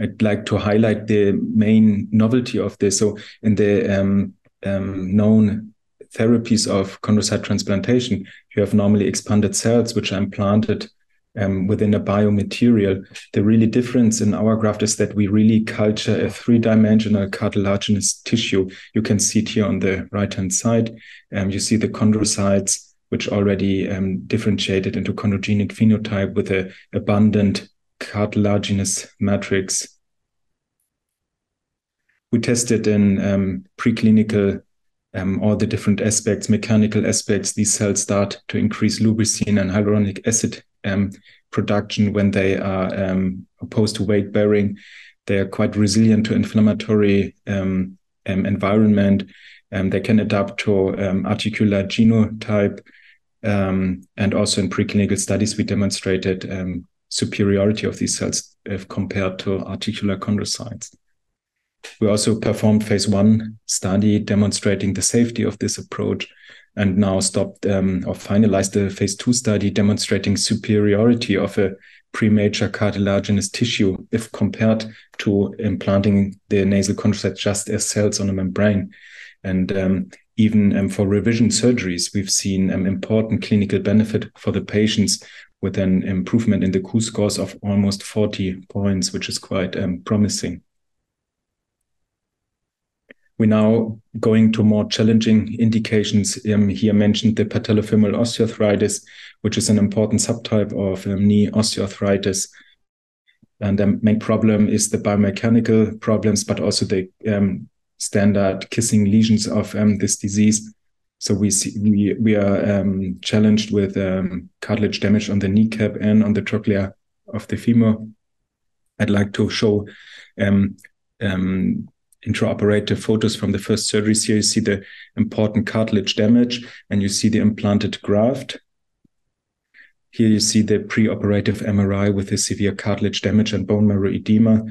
I'd like to highlight the main novelty of this. So in the um, um, known therapies of chondrocyte transplantation, you have normally expanded cells which are implanted um, within a biomaterial. The really difference in our graft is that we really culture a three-dimensional cartilaginous tissue. You can see it here on the right-hand side. Um, you see the chondrocytes, which already um, differentiated into chondrogenic phenotype with a abundant cartilaginous matrix. We tested in um, preclinical um, all the different aspects, mechanical aspects. These cells start to increase lubricin and hyaluronic acid um, production when they are um, opposed to weight bearing. They are quite resilient to inflammatory um, um environment. Um, they can adapt to um, articular genotype. and also in preclinical studies, we demonstrated superiority of these cells if compared to articular chondrocytes. We also performed phase one study demonstrating the safety of this approach and now stopped um, or finalized the phase two study demonstrating superiority of a premature cartilaginous tissue if compared to implanting the nasal chondrocyte just as cells on a membrane. And um, even um, for revision surgeries, we've seen um, important clinical benefit for the patients with an improvement in the Q scores of almost 40 points, which is quite um, promising. We're now going to more challenging indications. Um, here mentioned the patellofemoral osteoarthritis, which is an important subtype of um, knee osteoarthritis. And the main problem is the biomechanical problems, but also the um, standard kissing lesions of um, this disease. So we see we we are um, challenged with um, cartilage damage on the kneecap and on the trochlea of the femur. I'd like to show um, um, intraoperative photos from the first surgeries here, you see the important cartilage damage and you see the implanted graft. Here you see the preoperative MRI with the severe cartilage damage and bone marrow edema.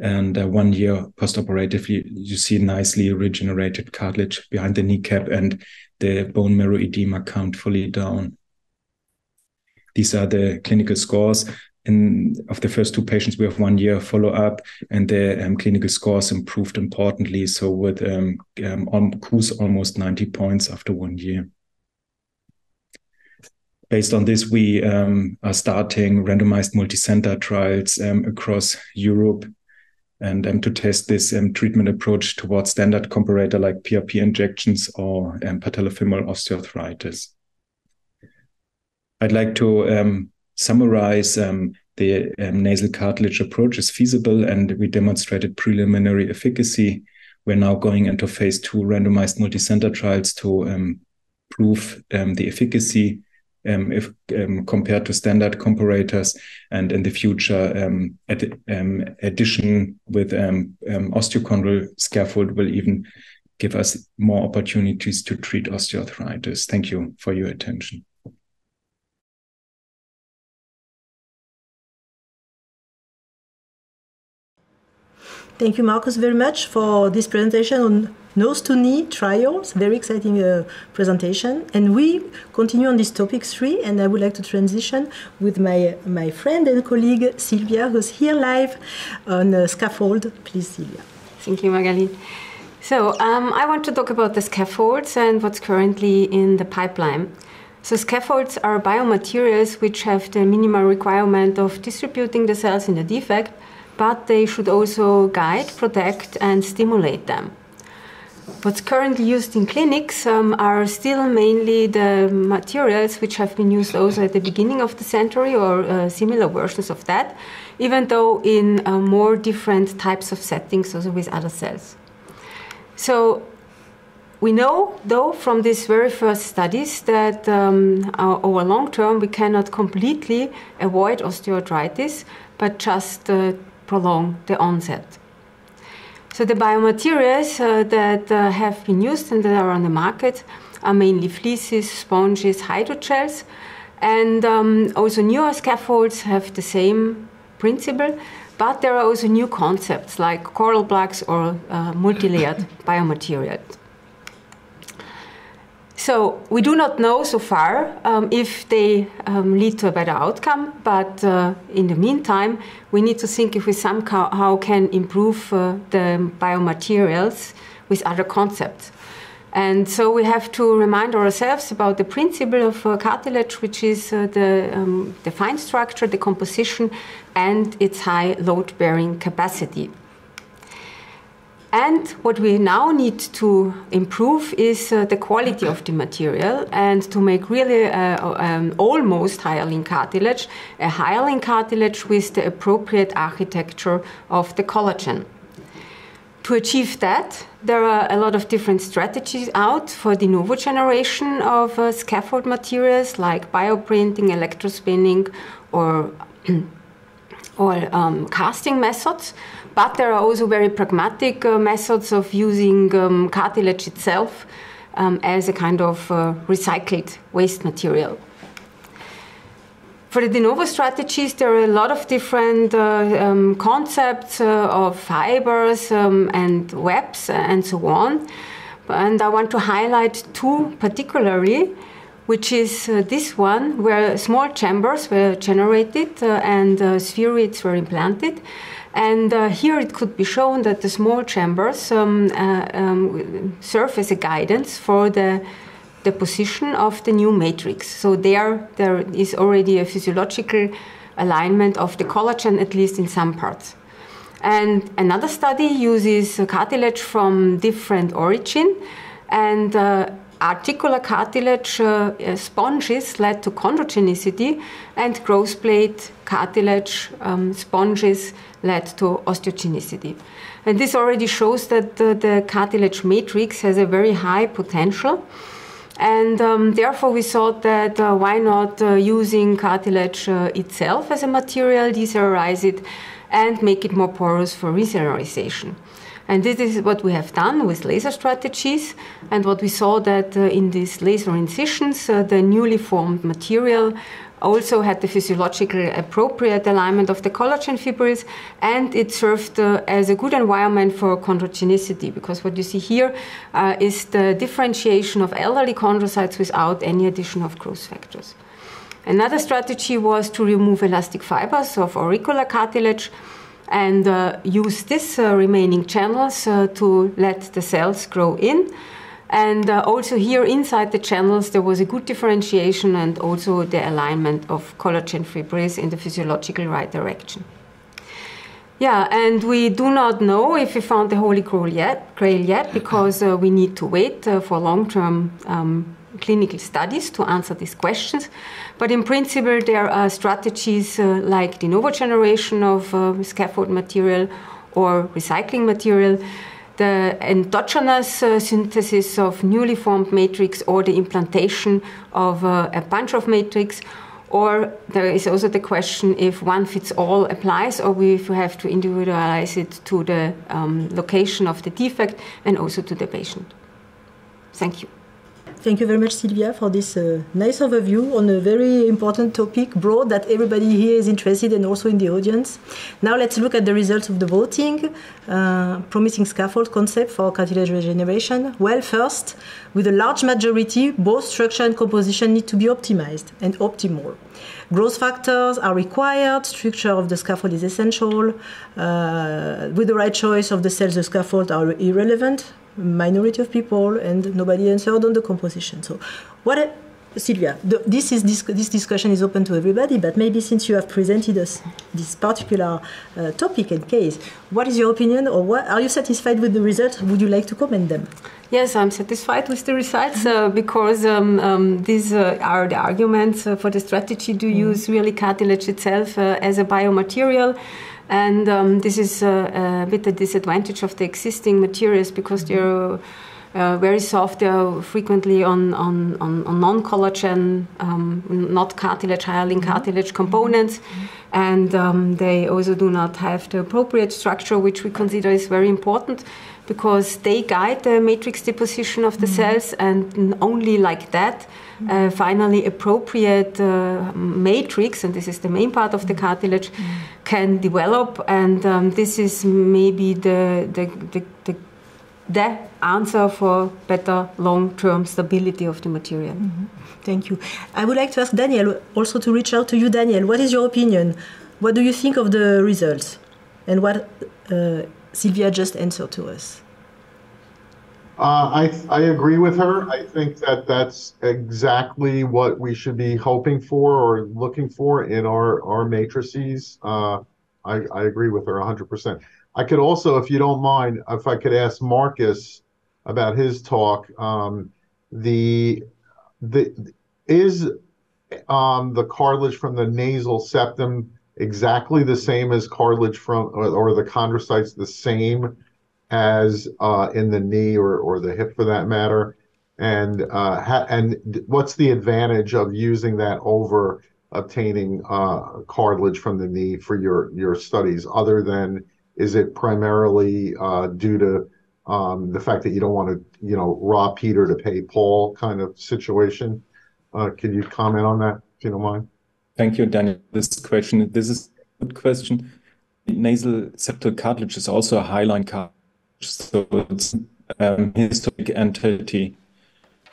And uh, one year postoperatively, you see nicely regenerated cartilage behind the kneecap and the bone marrow edema count fully down. These are the clinical scores in of the first two patients, we have one year follow up, and the um, clinical scores improved importantly. So with um, um, almost 90 points after one year. Based on this, we um, are starting randomized multi-center trials um, across Europe and um, to test this um, treatment approach towards standard comparator like PRP injections or patellofemoral osteoarthritis. I'd like to summarize um, the um, nasal cartilage approach is feasible and we demonstrated preliminary efficacy. We're now going into phase two randomized multicenter trials to um, prove um, the efficacy um, if um, compared to standard comparators, and in the future, ad addition with osteochondral scaffold will even give us more opportunities to treat osteoarthritis. Thank you for your attention. Thank you, Marcus, very much for this presentation on nose to knee trials. Very exciting uh, presentation. And we continue on this topic three, and I would like to transition with my, my friend and colleague Silvia, who's here live on uh, scaffold. Please, Silvia. Thank you, Magali. So um, I want to talk about the scaffolds and what's currently in the pipeline. So scaffolds are biomaterials which have the minimal requirement of distributing the cells in the defect, but they should also guide, protect, and stimulate them. What's currently used in clinics um, are still mainly the materials which have been used also at the beginning of the century or uh, similar versions of that, even though in uh, more different types of settings, also with other cells. So we know, though, from these very first studies that um, over long term we cannot completely avoid osteoarthritis, but just uh, prolong the onset. So the biomaterials uh, that uh, have been used and that are on the market are mainly fleeces, sponges, hydrogels, and um, also newer scaffolds have the same principle, but there are also new concepts like coral blocks or uh, multi-layered biomaterials. So we do not know so far um, if they um, lead to a better outcome, but uh, in the meantime, we need to think if we somehow can improve uh, the biomaterials with other concepts. And so we have to remind ourselves about the principle of uh, cartilage, which is uh, the, um, the fine structure, the composition, and its high load-bearing capacity. And what we now need to improve is uh, the quality of the material and to make really uh, um, almost hyaline cartilage, a hyaline cartilage with the appropriate architecture of the collagen. To achieve that, there are a lot of different strategies out for de novo generation of uh, scaffold materials like bioprinting, electrospinning, or, or um, casting methods. But there are also very pragmatic uh, methods of using um, cartilage itself um, as a kind of uh, recycled waste material. For the de novo strategies, there are a lot of different uh, um, concepts uh, of fibers um, and webs and so on. And I want to highlight two particularly, which is uh, this one, where small chambers were generated uh, and spheroids were implanted. And uh, here it could be shown that the small chambers um, uh, um, serve as a guidance for the, the position of the new matrix. So there, there is already a physiological alignment of the collagen, at least in some parts. And another study uses cartilage from different origin and uh, articular cartilage uh, sponges led to chondrogenicity, and growth plate cartilage um, sponges led to osteogenicity. And this already shows that the, the cartilage matrix has a very high potential. And um, therefore, we thought that uh, why not uh, using cartilage uh, itself as a material, decellularize it, and make it more porous for recellularization. And this is what we have done with laser strategies. And what we saw that uh, in these laser incisions, uh, the newly formed material also had the physiologically appropriate alignment of the collagen fibrils, and it served uh, as a good environment for chondrogenicity because what you see here uh, is the differentiation of elderly chondrocytes without any addition of growth factors. Another strategy was to remove elastic fibers of auricular cartilage and uh, use these uh, remaining channels uh, to let the cells grow in. And uh, also here inside the channels, there was a good differentiation and also the alignment of collagen fibres in the physiologically right direction. Yeah, and we do not know if we found the holy grail yet, grail yet because uh, we need to wait uh, for long-term um, clinical studies to answer these questions. But in principle, there are strategies uh, like de novo generation of uh, scaffold material or recycling material, the endogenous uh, synthesis of newly formed matrix or the implantation of uh, a bunch of matrix. Or there is also the question if one fits all applies, or if we have to individualize it to the um, location of the defect and also to the patient. Thank you. Thank you very much, Silvia, for this uh, nice overview on a very important topic, broad, that everybody here is interested in, also in the audience. Now let's look at the results of the voting. Uh, promising scaffold concept for cartilage regeneration. Well, first, with a large majority, both structure and composition need to be optimized and optimal. Growth factors are required, structure of the scaffold is essential. Uh, with the right choice of the cells, the scaffold are irrelevant minority of people, and nobody answered on the composition. So, what, Silvia? The, this is this, this discussion is open to everybody, but maybe since you have presented us this particular uh, topic and case, what is your opinion, or what are you satisfied with the results? Would you like to comment them? Yes, I'm satisfied with the results uh, because um, um, these uh, are the arguments uh, for the strategy to mm. use really cartilage itself uh, as a biomaterial. And um, this is a, a, bit the disadvantage of the existing materials because they're uh, very soft. They're frequently on, on, on, on non collagen, um, not cartilage, hyaline mm-hmm. cartilage components. Mm-hmm. And um, they also do not have the appropriate structure, which we consider is very important because they guide the matrix deposition of the mm-hmm. cells, and only like that uh, finally appropriate uh, matrix, and this is the main part of the cartilage, can develop. And um, this is maybe the, the, the, the, the answer for better long-term stability of the material. Mm-hmm. Thank you. I would like to ask Daniel also to reach out to you, Daniel. What is your opinion? What do you think of the results? And what uh, Silvia just answered to us? Uh, I I agree with her. I think that that's exactly what we should be hoping for or looking for in our our matrices. Uh, I I agree with her 100%. I could also, if you don't mind, if I could ask Marcus about his talk. Um, the the is um, the cartilage from the nasal septum exactly the same as cartilage from or, or the chondrocytes the same as uh, in the knee or, or the hip for that matter? And uh, ha- and what's the advantage of using that over obtaining uh, cartilage from the knee for your your studies? Other than is it primarily uh, due to um, the fact that you don't want to you know rob Peter to pay Paul kind of situation? Uh, can you comment on that if you don't mind? Thank you, Daniel. This question. This is a good question. Nasal septal cartilage is also a hyaline cartilage so it's um, historic entity.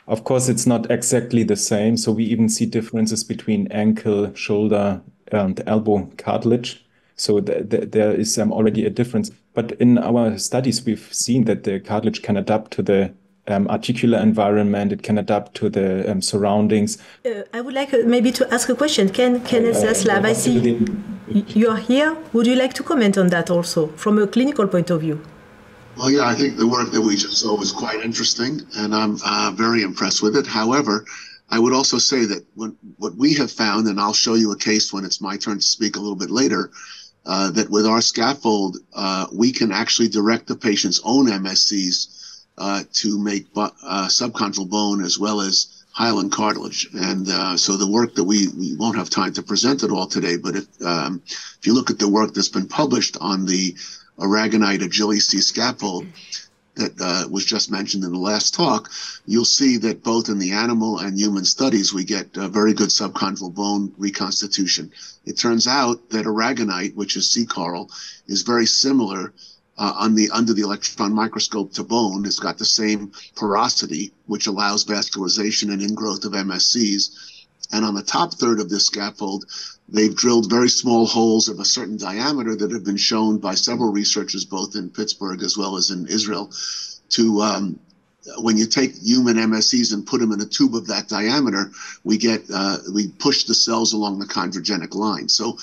Of course, it's not exactly the same. So we even see differences between ankle, shoulder, and elbow cartilage. So th th there is um, already a difference. But in our studies, we've seen that the cartilage can adapt to the um, articular environment. It can adapt to the um, surroundings. Uh, I would like uh, maybe to ask a question. Can Kenneth uh, Zaslav, I see you are here. Would you like to comment on that also from a clinical point of view? Well, yeah, I think the work that we just saw was quite interesting, and I'm uh, very impressed with it. However, I would also say that when, what we have found, and I'll show you a case when it's my turn to speak a little bit later, uh, that with our scaffold, uh, we can actually direct the patient's own MSCs uh, to make bu- uh, subchondral bone as well as hyaline cartilage. And uh, so the work that we, we won't have time to present it all today, but if, um, if you look at the work that's been published on the aragonite Agili-C scaffold that uh, was just mentioned in the last talk, you'll see that both in the animal and human studies, we get very good subchondral bone reconstitution. It turns out that aragonite, which is sea coral, is very similar uh, on the under the electron microscope to bone. It's got the same porosity, which allows vascularization and ingrowth of MSCs. And on the top third of this scaffold, they've drilled very small holes of a certain diameter that have been shown by several researchers, both in Pittsburgh as well as in Israel, to um, when you take human MSCs and put them in a tube of that diameter, we get uh, we push the cells along the chondrogenic line. So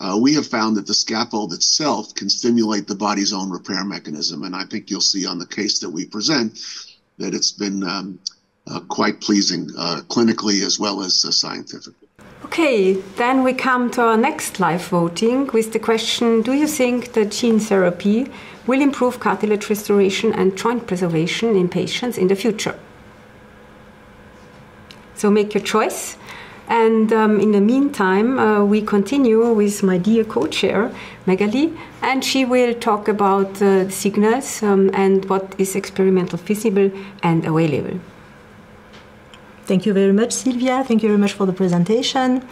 uh, we have found that the scaffold itself can stimulate the body's own repair mechanism, and I think you'll see on the case that we present that it's been um, uh, quite pleasing uh, clinically as well as uh, scientifically. Okay, then we come to our next live voting with the question Do you think that gene therapy will improve cartilage restoration and joint preservation in patients in the future? So make your choice. And um, in the meantime, uh, we continue with my dear co chair, Magali, and she will talk about uh, signals um, and what is experimental feasible and available. Thank you very much, Silvia. Thank you very much for the presentation.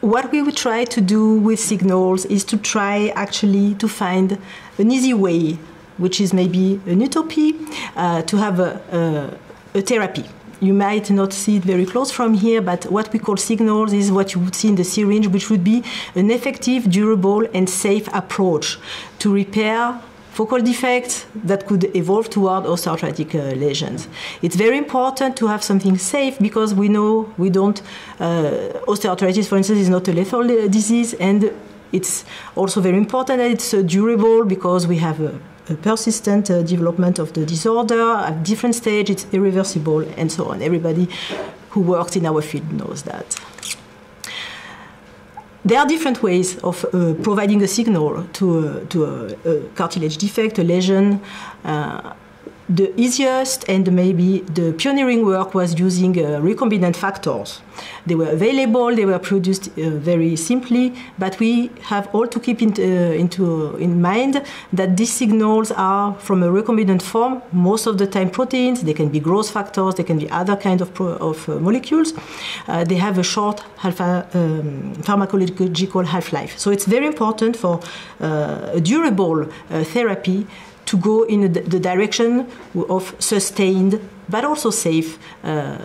What we would try to do with signals is to try actually to find an easy way, which is maybe an utopia, uh, to have a, a, a therapy you might not see it very close from here, but what we call signals is what you would see in the syringe, which would be an effective, durable, and safe approach to repair focal defects that could evolve toward osteoarthritic uh, lesions. It's very important to have something safe because we know we don't, uh, osteoarthritis, for instance, is not a lethal uh, disease, and it's also very important that it's uh, durable because we have a persistent uh, development of the disorder at different stage, it's irreversible, and so on. Everybody who works in our field knows that. There are different ways of uh, providing a signal to, uh, to a, a, cartilage defect, a lesion. Uh, the easiest and maybe the pioneering work was using uh, recombinant factors. They were available, they were produced uh, very simply, but we have all to keep in, uh, into, in mind that these signals are from a recombinant form, most of the time proteins, they can be growth factors, they can be other kind of, of uh, molecules. Uh, they have a short alpha, um, pharmacological half-life. So it's very important for uh, a durable therapy to go in the direction of sustained but also safe uh,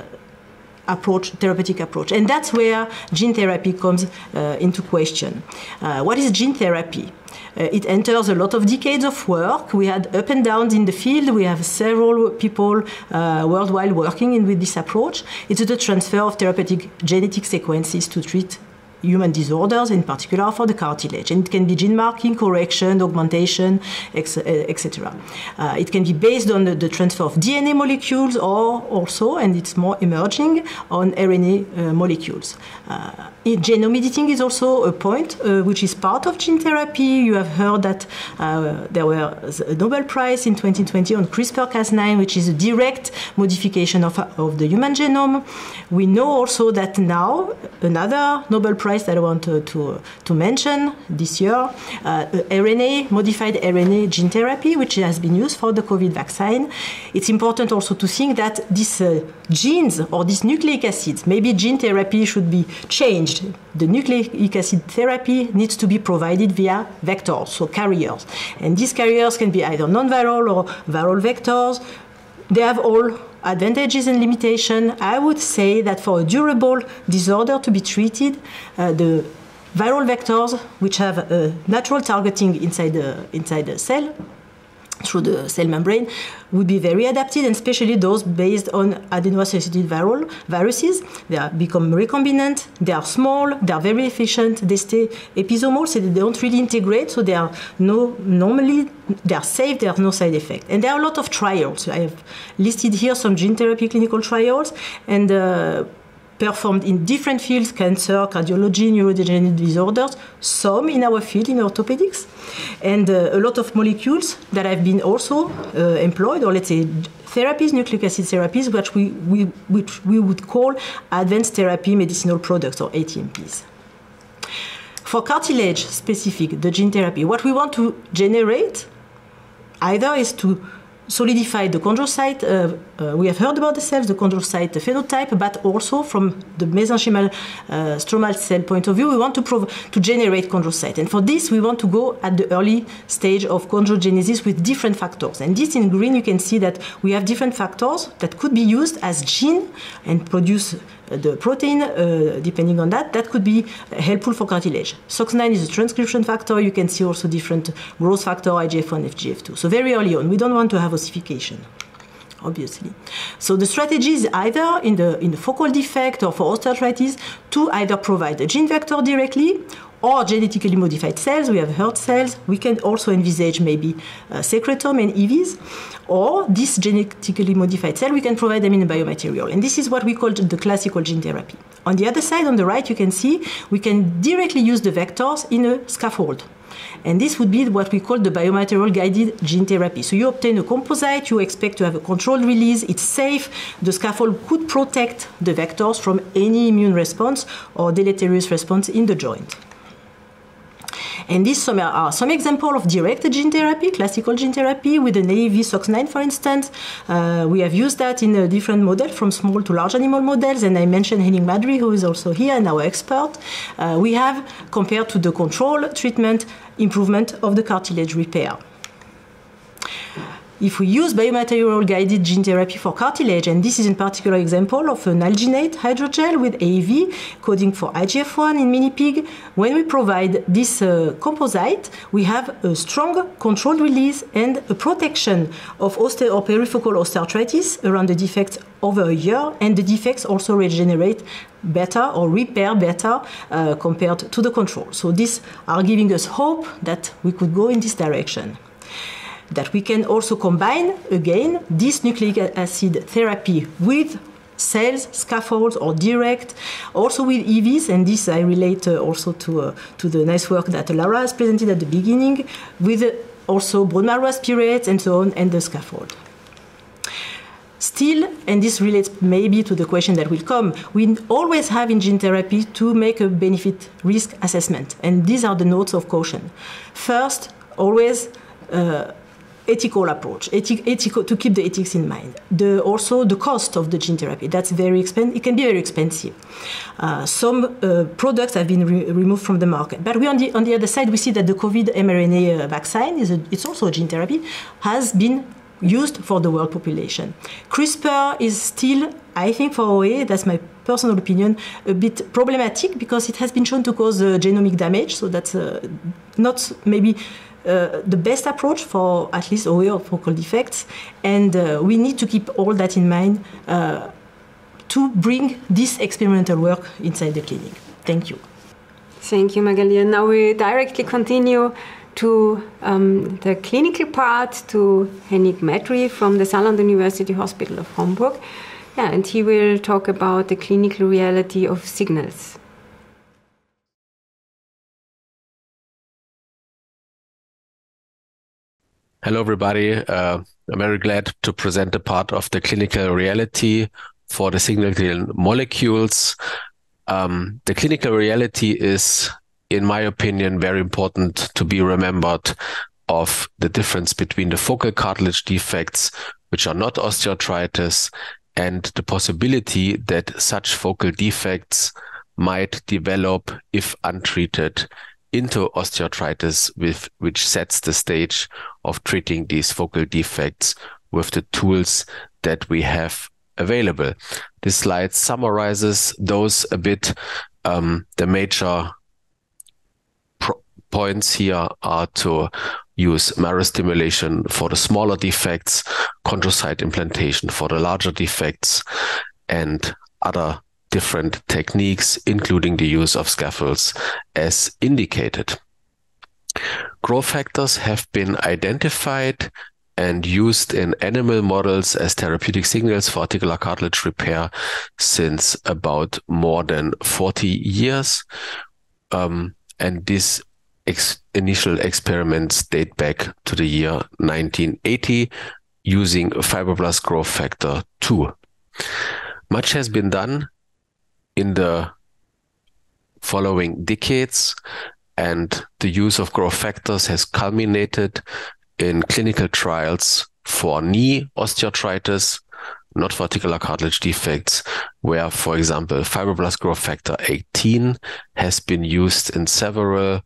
approach, therapeutic approach. And that's where gene therapy comes uh, into question. Uh, what is gene therapy? Uh, it enters a lot of decades of work. We had up and downs in the field. We have several people uh, worldwide working in, with this approach. It's the transfer of therapeutic genetic sequences to treat human disorders, in particular for the cartilage. And it can be gene marking, correction, augmentation, etc. Uh, it can be based on the, the, transfer of DNA molecules or also, and it's more emerging, on RNA uh, molecules. Uh, genome editing is also a point uh, which is part of gene therapy. You have heard that uh, there was a Nobel Prize in 2020 on CRISPR-Cas9, which is a direct modification of, of the human genome. We know also that now another Nobel Prize that I want to, to, to mention this year, uh, RNA, modified RNA gene therapy, which has been used for the COVID vaccine. It's important also to think that these uh, genes or these nucleic acids, maybe gene therapy should be changed. The nucleic acid therapy needs to be provided via vectors, so carriers. And these carriers can be either non-viral or viral vectors. They have all advantages and limitations, I would say that for a durable disorder to be treated, uh, the viral vectors, which have a natural targeting inside the, inside the cell, through the cell membrane would be very adapted, and especially those based on adeno-associated viral viruses. They are become recombinant, they are small, they are very efficient, they stay episomal, so they don't really integrate, so they are no normally they are safe, there are no side effect. And there are a lot of trials. I have listed here some gene therapy clinical trials, and uh, performed in different fields cancer, cardiology, neurodegenerative disorders, some in our field in orthopedics, and uh, a lot of molecules that have been also uh, employed, or let's say therapies, nucleic acid therapies, which we, we, which we would call advanced therapy medicinal products or ATMPs. For cartilage specific, the gene therapy, what we want to generate either is to solidify the chondrocyte. Uh, uh, we have heard about the cells, the chondrocyte phenotype, but also from the mesenchymal uh, stromal cell point of view, we want to, prov- to generate chondrocyte. And for this, we want to go at the early stage of chondrogenesis with different factors. And this in green, you can see that we have different factors that could be used as gene and produce the protein, uh, depending on that, that could be helpful for cartilage. SOX9 is a transcription factor. You can see also different growth factor, IGF-1, FGF2. So very early on, we don't want to have ossification obviously. So the strategy is either in the in the focal defect or for osteoarthritis to either provide a gene vector directly or genetically modified cells. We have heart cells. We can also envisage maybe uh, secretome and EVs. Or this genetically modified cell, we can provide them in a biomaterial. And this is what we call the classical gene therapy. On the other side, on the right, you can see we can directly use the vectors in a scaffold. And this would be what we call the biomaterial guided gene therapy. So you obtain a composite, you expect to have a controlled release, it's safe. The scaffold could protect the vectors from any immune response or deleterious response in the joint. And these some are some example of direct gene therapy, classical gene therapy with an AAV SOX9, for instance. Uh, we have used that in a different model from small to large animal models. And I mentioned Henning Madry, who is also here and our expert. Uh, we have, compared to the control treatment, improvement of the cartilage repair. If we use biomaterial guided gene therapy for cartilage, and this is in particular example of an alginate hydrogel with AAV coding for IGF-1 in mini pig, when we provide this uh, composite, we have a strong controlled release and a protection of oste- or perifocal osteoarthritis around the defects over a year, and the defects also regenerate better or repair better uh, compared to the control. So these are giving us hope that we could go in this direction that we can also combine again this nucleic acid therapy with cells, scaffolds, or direct, also with EVs, and this I relate uh, also to, uh, to the nice work that Lara has presented at the beginning, with also bone marrow aspirates and so on, and the scaffold. Still, and this relates maybe to the question that will come, we always have in gene therapy to make a benefit risk assessment, and these are the notes of caution. First, always uh, ethical approach, ethic, ethical, to keep the ethics in mind. The, also the cost of the gene therapy, that's very expensive. It can be very expensive. Uh, some uh, products have been re removed from the market. But we on the, on the other side, we see that the COVID mRNA uh, vaccine, is a, it's also a gene therapy, has been used for the world population. CRISPR is still, I think for OA, that's my personal opinion, a bit problematic because it has been shown to cause uh, genomic damage. So that's uh, not maybe uh, the best approach for at least OA or focal defects. And uh, we need to keep all that in mind uh, to bring this experimental work inside the clinic. Thank you. Thank you, Magali. And now we directly continue to um, the clinical part to Henning Madry from the Saarland University Hospital of Homburg. Yeah, and he will talk about the clinical reality of signals. Hello, everybody. Uh, I'm very glad to present a part of the clinical reality for the signal molecules. Um, the clinical reality is, in my opinion, very important to be remembered of the difference between the focal cartilage defects, which are not osteoarthritis, and the possibility that such focal defects might develop if untreated into osteoarthritis, with, which sets the stage of treating these focal defects with the tools that we have available. This slide summarizes those a bit. Um, the major points here are to use marrow stimulation for the smaller defects, chondrocyte implantation for the larger defects, and other different techniques, including the use of scaffolds as indicated. Growth factors have been identified and used in animal models as therapeutic signals for articular cartilage repair since about more than 40 years. Um, and these ex initial experiments date back to the year 1980 using fibroblast growth factor 2. Much has been done in the following decades, and the use of growth factors has culminated in clinical trials for knee osteoarthritis, not for articular cartilage defects, where, for example, fibroblast growth factor 18 has been used in several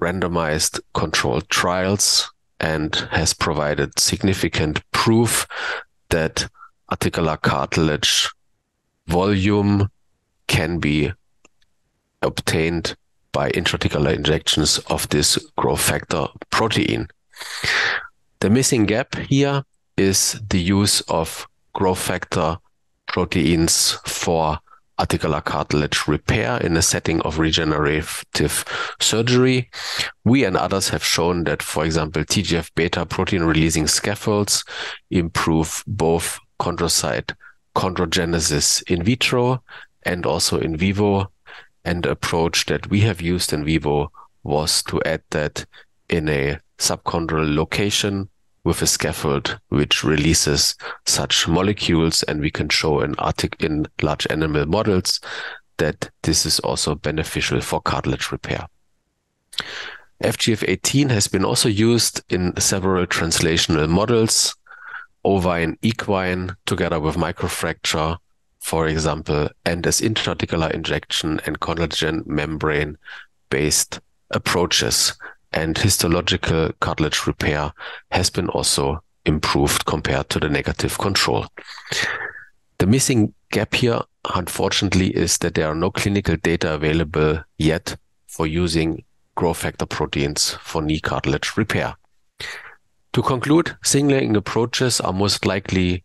randomized controlled trials and has provided significant proof that articular cartilage volume can be obtained by intraarticular injections of this growth factor protein. The missing gap here is the use of growth factor proteins for articular cartilage repair in a setting of regenerative surgery. We and others have shown that, for example, TGF beta protein releasing scaffolds improve both chondrocyte chondrogenesis in vitro and also in vivo. And approach that we have used in vivo was to add that in a subchondral location with a scaffold which releases such molecules. And we can show in, artic- in large animal models that this is also beneficial for cartilage repair. FGF18 has been also used in several translational models, ovine, equine, together with microfracture, for example, and as intra-articular injection and collagen membrane-based approaches. And histological cartilage repair has been also improved compared to the negative control. The missing gap here, unfortunately, is that there are no clinical data available yet for using growth factor proteins for knee cartilage repair. To conclude, signaling approaches are most likely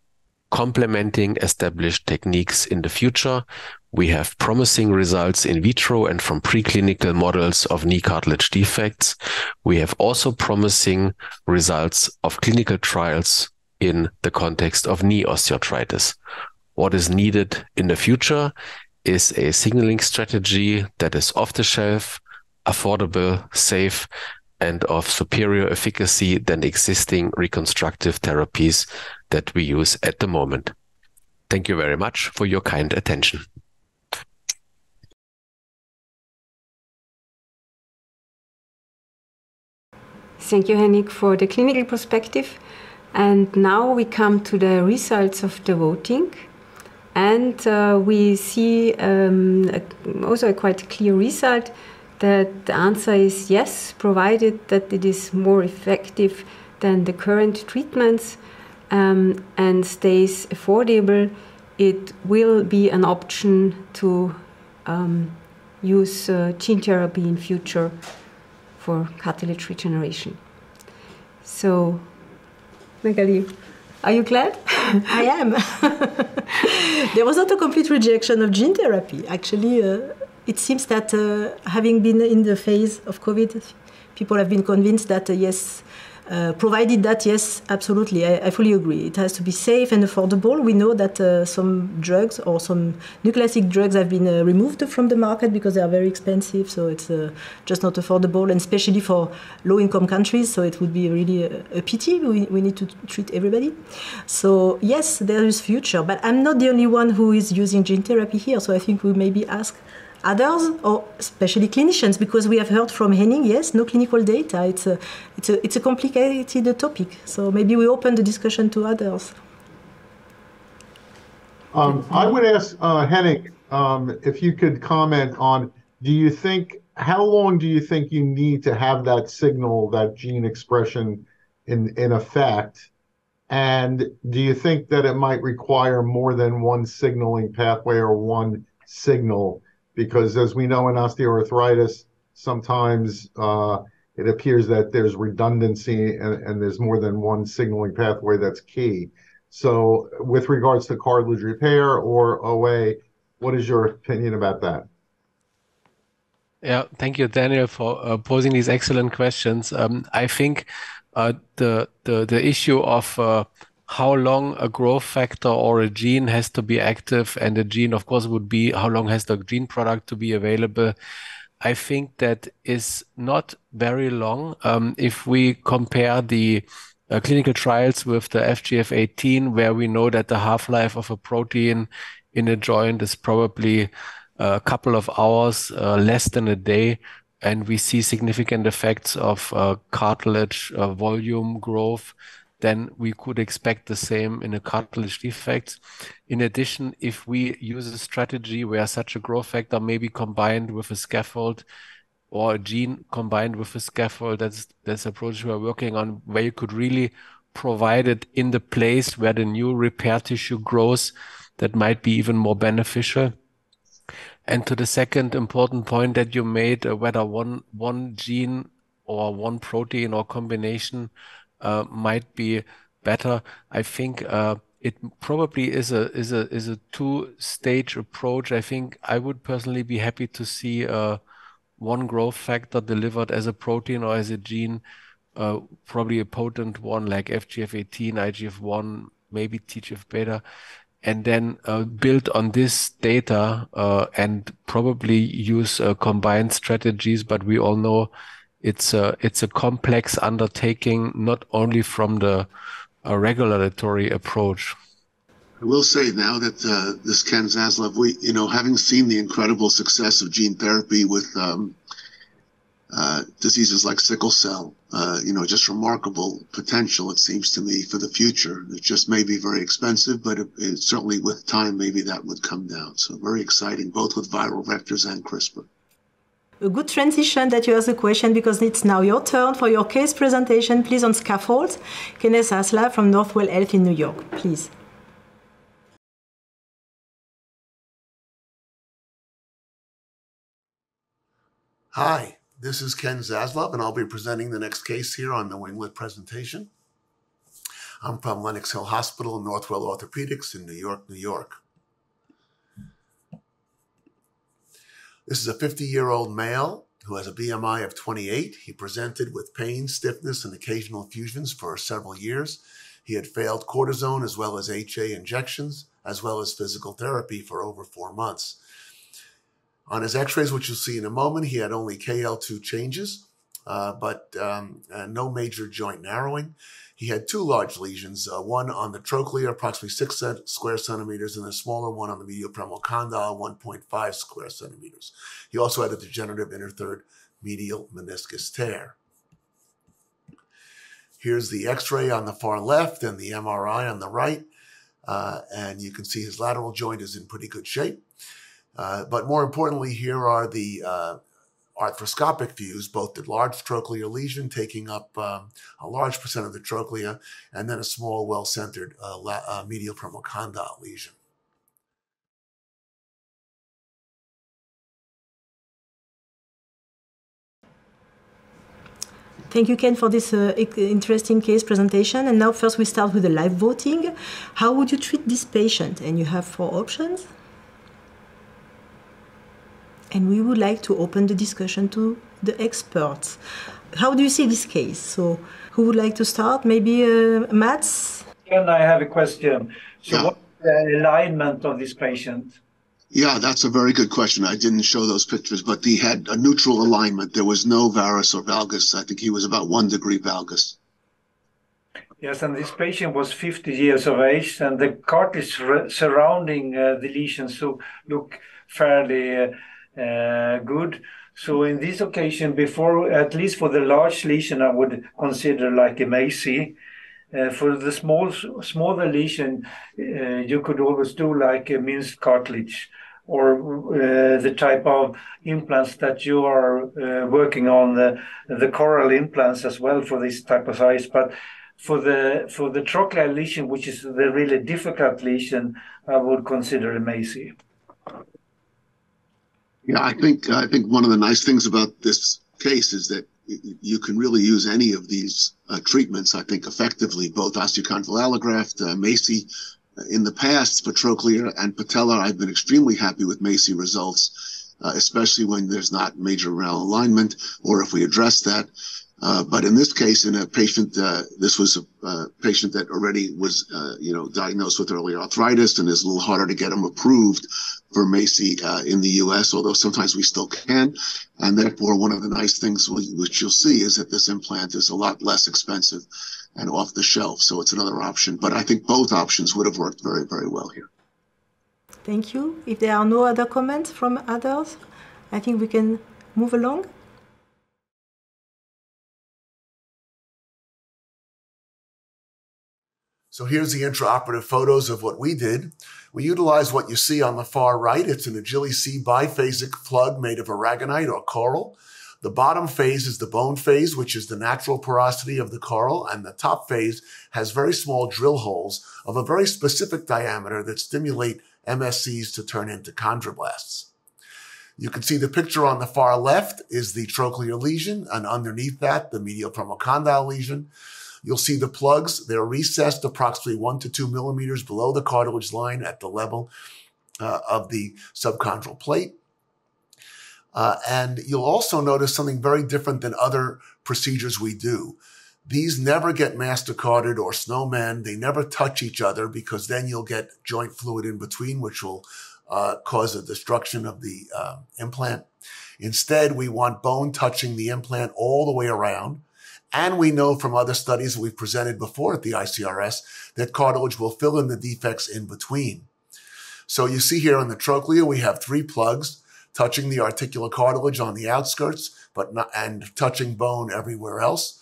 complementing established techniques in the future. We have promising results in vitro and from preclinical models of knee cartilage defects. We have also promising results of clinical trials in the context of knee osteoarthritis. What is needed in the future is a signaling strategy that is off the shelf, affordable, safe, and of superior efficacy than existing reconstructive therapies that we use at the moment. Thank you very much for your kind attention. Thank you, Henning, for the clinical perspective. And now we come to the results of the voting. And uh, we see um, a, also a quite clear result that the answer is yes, provided that it is more effective than the current treatments um, and stays affordable. It will be an option to um, use uh, gene therapy in future for cartilage regeneration. So, Magali, are you glad? I am. there was not a complete rejection of gene therapy. Actually, uh, it seems that uh, having been in the phase of COVID, people have been convinced that uh, yes, uh, provided that, yes, absolutely, I, I, fully agree. It has to be safe and affordable. We know that uh, some drugs or some nucleosic drugs have been uh, removed from the market because they are very expensive, so it's uh, just not affordable, and especially for low income countries, so it would be really a, a pity. We, we need to treat everybody. So, yes, there is future, but I'm not the only one who is using gene therapy here, so I think we maybe ask others, or especially clinicians, because we have heard from Henning, yes, no clinical data. It's a, it's a, it's a complicated topic. So maybe we open the discussion to others. Um, I would ask uh, Henning um, if you could comment on do you think, how long do you think you need to have that signal, that gene expression in, in effect? And do you think that it might require more than one signaling pathway or one signal because as we know in osteoarthritis, sometimes uh, it appears that there's redundancy and, and, there's more than one signaling pathway that's key. So, with regards to cartilage repair or OA, what is your opinion about that? Yeah, thank you, Daniel, for uh, posing these excellent questions. Um, I think uh, the the the issue of uh, how long a growth factor or a gene has to be active, and the gene, of course, would be how long has the gene product to be available. I think that is not very long. Um, if we compare the uh, clinical trials with the FGF18, where we know that the half-life of a protein in a joint is probably a couple of hours, uh, less than a day, and we see significant effects of uh, cartilage uh, volume growth then we could expect the same in a cartilage defect. In addition, if we use a strategy where such a growth factor may be combined with a scaffold or a gene combined with a scaffold, that's that's approach we're working on, where you could really provide it in the place where the new repair tissue grows, that might be even more beneficial. And to the second important point that you made, uh, whether one one gene or one protein or combination uh, might be better. I think uh, it probably is a is a is a two stage approach. I think I would personally be happy to see uh, one growth factor delivered as a protein or as a gene, uh, probably a potent one like FGF18, IGF1, maybe TGF beta, and then uh, build on this data uh, and probably use combined strategies. But we all know it's a it's a complex undertaking, not only from the uh, regulatory approach. I will say now that uh, this Ken Zaslav, we you know having seen the incredible success of gene therapy with um, uh, diseases like sickle cell. Uh, you know, just remarkable potential, it seems to me, for the future. It just may be very expensive, but it, it, certainly with time, maybe that would come down. So very exciting, both with viral vectors and CRISPR. A good transition that you ask the question because it's now your turn for your case presentation. Please on scaffold. Ken Zaslav from Northwell Health in New York, please. Hi, this is Ken Zaslav, and I'll be presenting the next case here on the Winglet presentation. I'm from Lenox Hill Hospital Northwell Orthopedics in New York, New York. This is a 50 year old male who has a BMI of 28. He presented with pain, stiffness, and occasional effusions for several years. He had failed cortisone as well as HA injections, as well as physical therapy for over four months. On his x-rays, which you'll see in a moment, he had only KL2 changes, uh, but um, uh, no major joint narrowing. He had two large lesions, uh, one on the trochlea, approximately six square centimeters, and a smaller one on the medial femoral condyle, 1.5 square centimeters. He also had a degenerative inner third medial meniscus tear. Here's the x-ray on the far left and the MRI on the right. Uh, and you can see his lateral joint is in pretty good shape. Uh, but more importantly, here are the uh, arthroscopic views, both the large trochlear lesion taking up um, a large percent of the trochlea, and then a small, well-centered uh, uh, medial condyle lesion. Thank you, Ken, for this uh, interesting case presentation. And now first we start with the live voting. How would you treat this patient? And you have four options and we would like to open the discussion to the experts. How do you see this case? So, who would like to start? Maybe uh, Mats? Can I have a question? So, yeah. what's the alignment of this patient? Yeah, that's a very good question. I didn't show those pictures, but he had a neutral alignment. There was no varus or valgus. I think he was about one degree valgus. Yes, and this patient was 50 years of age, and the cartilage surrounding uh, the lesions look fairly. Uh, uh, good. So in this occasion, before at least for the large lesion, I would consider like a MACI. Uh, for the small smaller lesion, uh, you could always do like a minced cartilage or uh, the type of implants that you are uh, working on the the coral implants as well for this type of size. But for the for the trochlear lesion, which is the really difficult lesion, I would consider a MACI. Yeah, I think I think one of the nice things about this case is that you can really use any of these uh, treatments. I think effectively, both osteochondral allograft, uh, MACI. In the past, Patroclea and Patella, I've been extremely happy with MACI results, uh, especially when there's not major renal alignment, or if we address that. Uh, but in this case, in a patient, uh, this was a, a, patient that already was, uh, you know, diagnosed with early arthritis, and it's a little harder to get them approved for MACI uh, in the U.S. Although sometimes we still can, and therefore one of the nice things which you'll see is that this implant is a lot less expensive and off the shelf, so it's another option. But I think both options would have worked very, very well here. Thank you. If there are no other comments from others, I think we can move along. So here's the intraoperative photos of what we did. We utilized what you see on the far right. It's an Agili-C biphasic plug made of aragonite or coral. The bottom phase is the bone phase, which is the natural porosity of the coral, and the top phase has very small drill holes of a very specific diameter that stimulate MSCs to turn into chondroblasts. You can see the picture on the far left is the trochlear lesion, and underneath that, the medial condyle lesion. You'll see the plugs. They're recessed approximately one to two millimeters below the cartilage line at the level uh, of the subchondral plate. Uh, and you'll also notice something very different than other procedures we do. These never get mastercarded or snowman. They never touch each other because then you'll get joint fluid in between, which will uh, cause a destruction of the uh, implant. Instead, we want bone touching the implant all the way around. And we know from other studies we've presented before at the ICRS that cartilage will fill in the defects in between. So you see here on the trochlea, we have three plugs. touching the articular cartilage on the outskirts, but not, and touching bone everywhere else.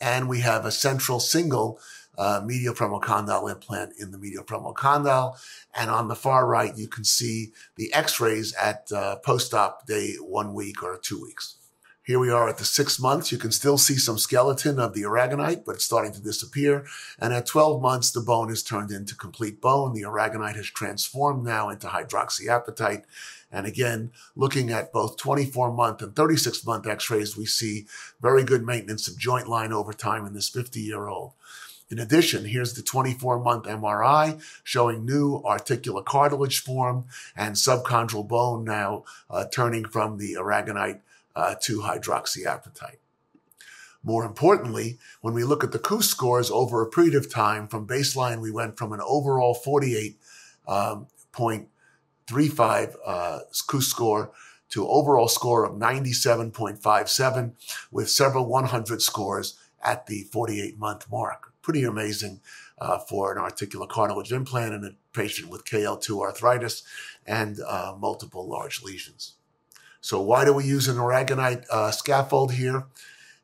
And we have a central single uh, medial femoral condyle implant in the medial femoral condyle. And on the far right, you can see the x-rays at uh, post-op day one week or two weeks. Here we are at the six months. You can still see some skeleton of the aragonite, but it's starting to disappear. And at 12 months, the bone is turned into complete bone. The aragonite has transformed now into hydroxyapatite. And again, looking at both 24 month and 36 month x-rays, we see very good maintenance of joint line over time in this 50 year old. In addition, here's the 24 month MRI showing new articular cartilage form and subchondral bone now uh, turning from the aragonite uh, to hydroxyapatite. More importantly, when we look at the KOOS scores over a period of time from baseline, we went from an overall 48.35 um, uh, KOOS score to overall score of 97.57 with several 100 scores at the 48 month mark. Pretty amazing uh, for an articular cartilage implant in a patient with KL2 arthritis and uh, multiple large lesions. So why do we use an aragonite uh, scaffold here?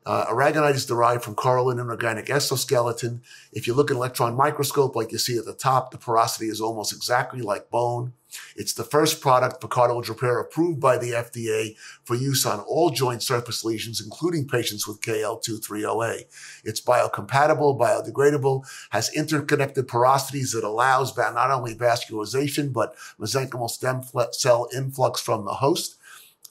Uh, aragonite is derived from coralline and organic exoskeleton. If you look at electron microscope, like you see at the top, the porosity is almost exactly like bone. It's the first product for cartilage repair approved by the FDA for use on all joint surface lesions, including patients with KL23OA. It's biocompatible, biodegradable, has interconnected porosities that allows not only vascularization, but mesenchymal stem cell influx from the host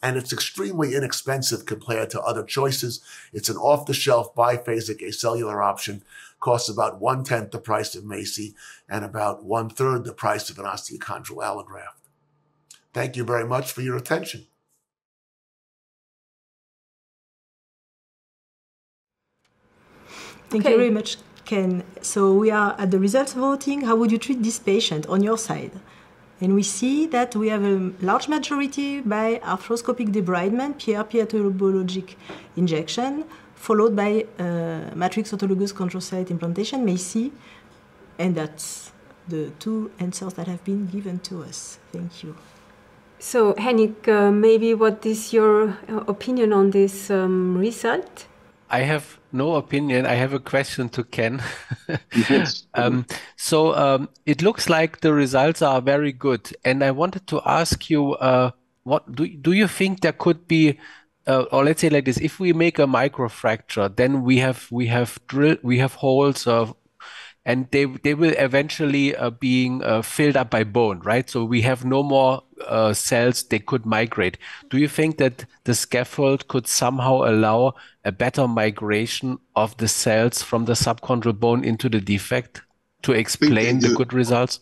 and it's extremely inexpensive compared to other choices. It's an off-the-shelf biphasic acellular option, costs about one-tenth the price of MACI and about one-third the price of an osteochondral allograft. Thank you very much for your attention. Thank okay. you very much, Ken. So we are at the results voting. How would you treat this patient on your side? And we see that we have a large majority by arthroscopic debridement, PRP autologologic injection, followed by uh, matrix autologous chondrocyte implantation, MACI, and that's the two answers that have been given to us. Thank you. So, Henning, uh, maybe what is your uh, opinion on this um, result? I have no opinion. I have a question to Ken. yes. um, so um, it looks like the results are very good, and I wanted to ask you, uh, what do do you think there could be, uh, or let's say like this: if we make a microfracture, then we have we have drill we have holes of and they they will eventually uh, being uh, filled up by bone, right? So we have no more uh, cells they could migrate. Do you think that the scaffold could somehow allow a better migration of the cells from the subchondral bone into the defect to explain the good results?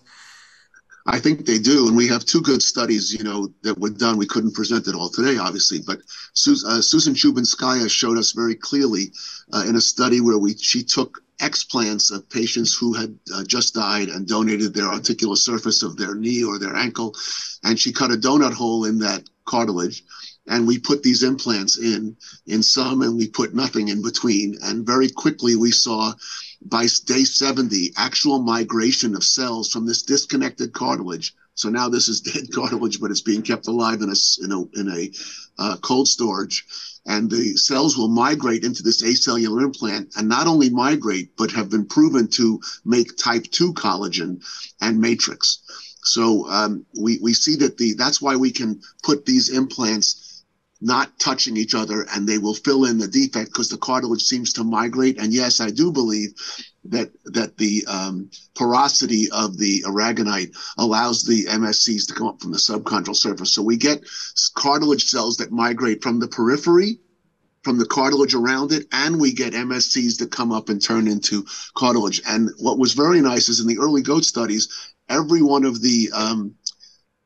I think they do, and we have two good studies, you know, that were done. We couldn't present it all today, obviously, but uh, Susan Chubinskaya showed us very clearly uh, in a study where we she took explants of patients who had uh, just died and donated their articular surface of their knee or their ankle, and she cut a donut hole in that cartilage. And we put these implants in in some and we put nothing in between. And very quickly we saw by day 70 actual migration of cells from this disconnected cartilage. So now this is dead cartilage but it's being kept alive in a in a, in a uh, cold storage and the cells will migrate into this acellular implant and not only migrate but have been proven to make type 2 collagen and matrix so um, we, we see that the that's why we can put these implants not touching each other and they will fill in the defect because the cartilage seems to migrate. And yes, I do believe that that the um, porosity of the aragonite allows the MSCs to come up from the subchondral surface. So we get cartilage cells that migrate from the periphery, from the cartilage around it, and we get MSCs that come up and turn into cartilage. And what was very nice is in the early goat studies, every one of the um,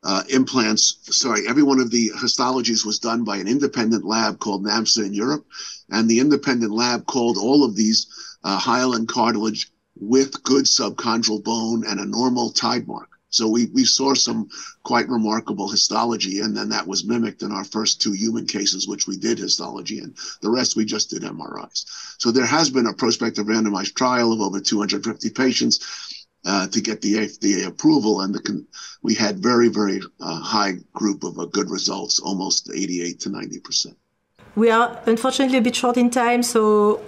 uh, implants, sorry, every one of the histologies was done by an independent lab called NAMSA in Europe. And the independent lab called all of these uh, hyaline cartilage with good subchondral bone and a normal tide mark. So we, we saw some quite remarkable histology, and then that was mimicked in our first two human cases, which we did histology, and the rest we just did MRIs. So there has been a prospective randomized trial of over 250 patients uh, to get the FDA approval, and the, we had very, very uh, high group of uh, good results, almost 88 to 90 percent. We are unfortunately a bit short in time, so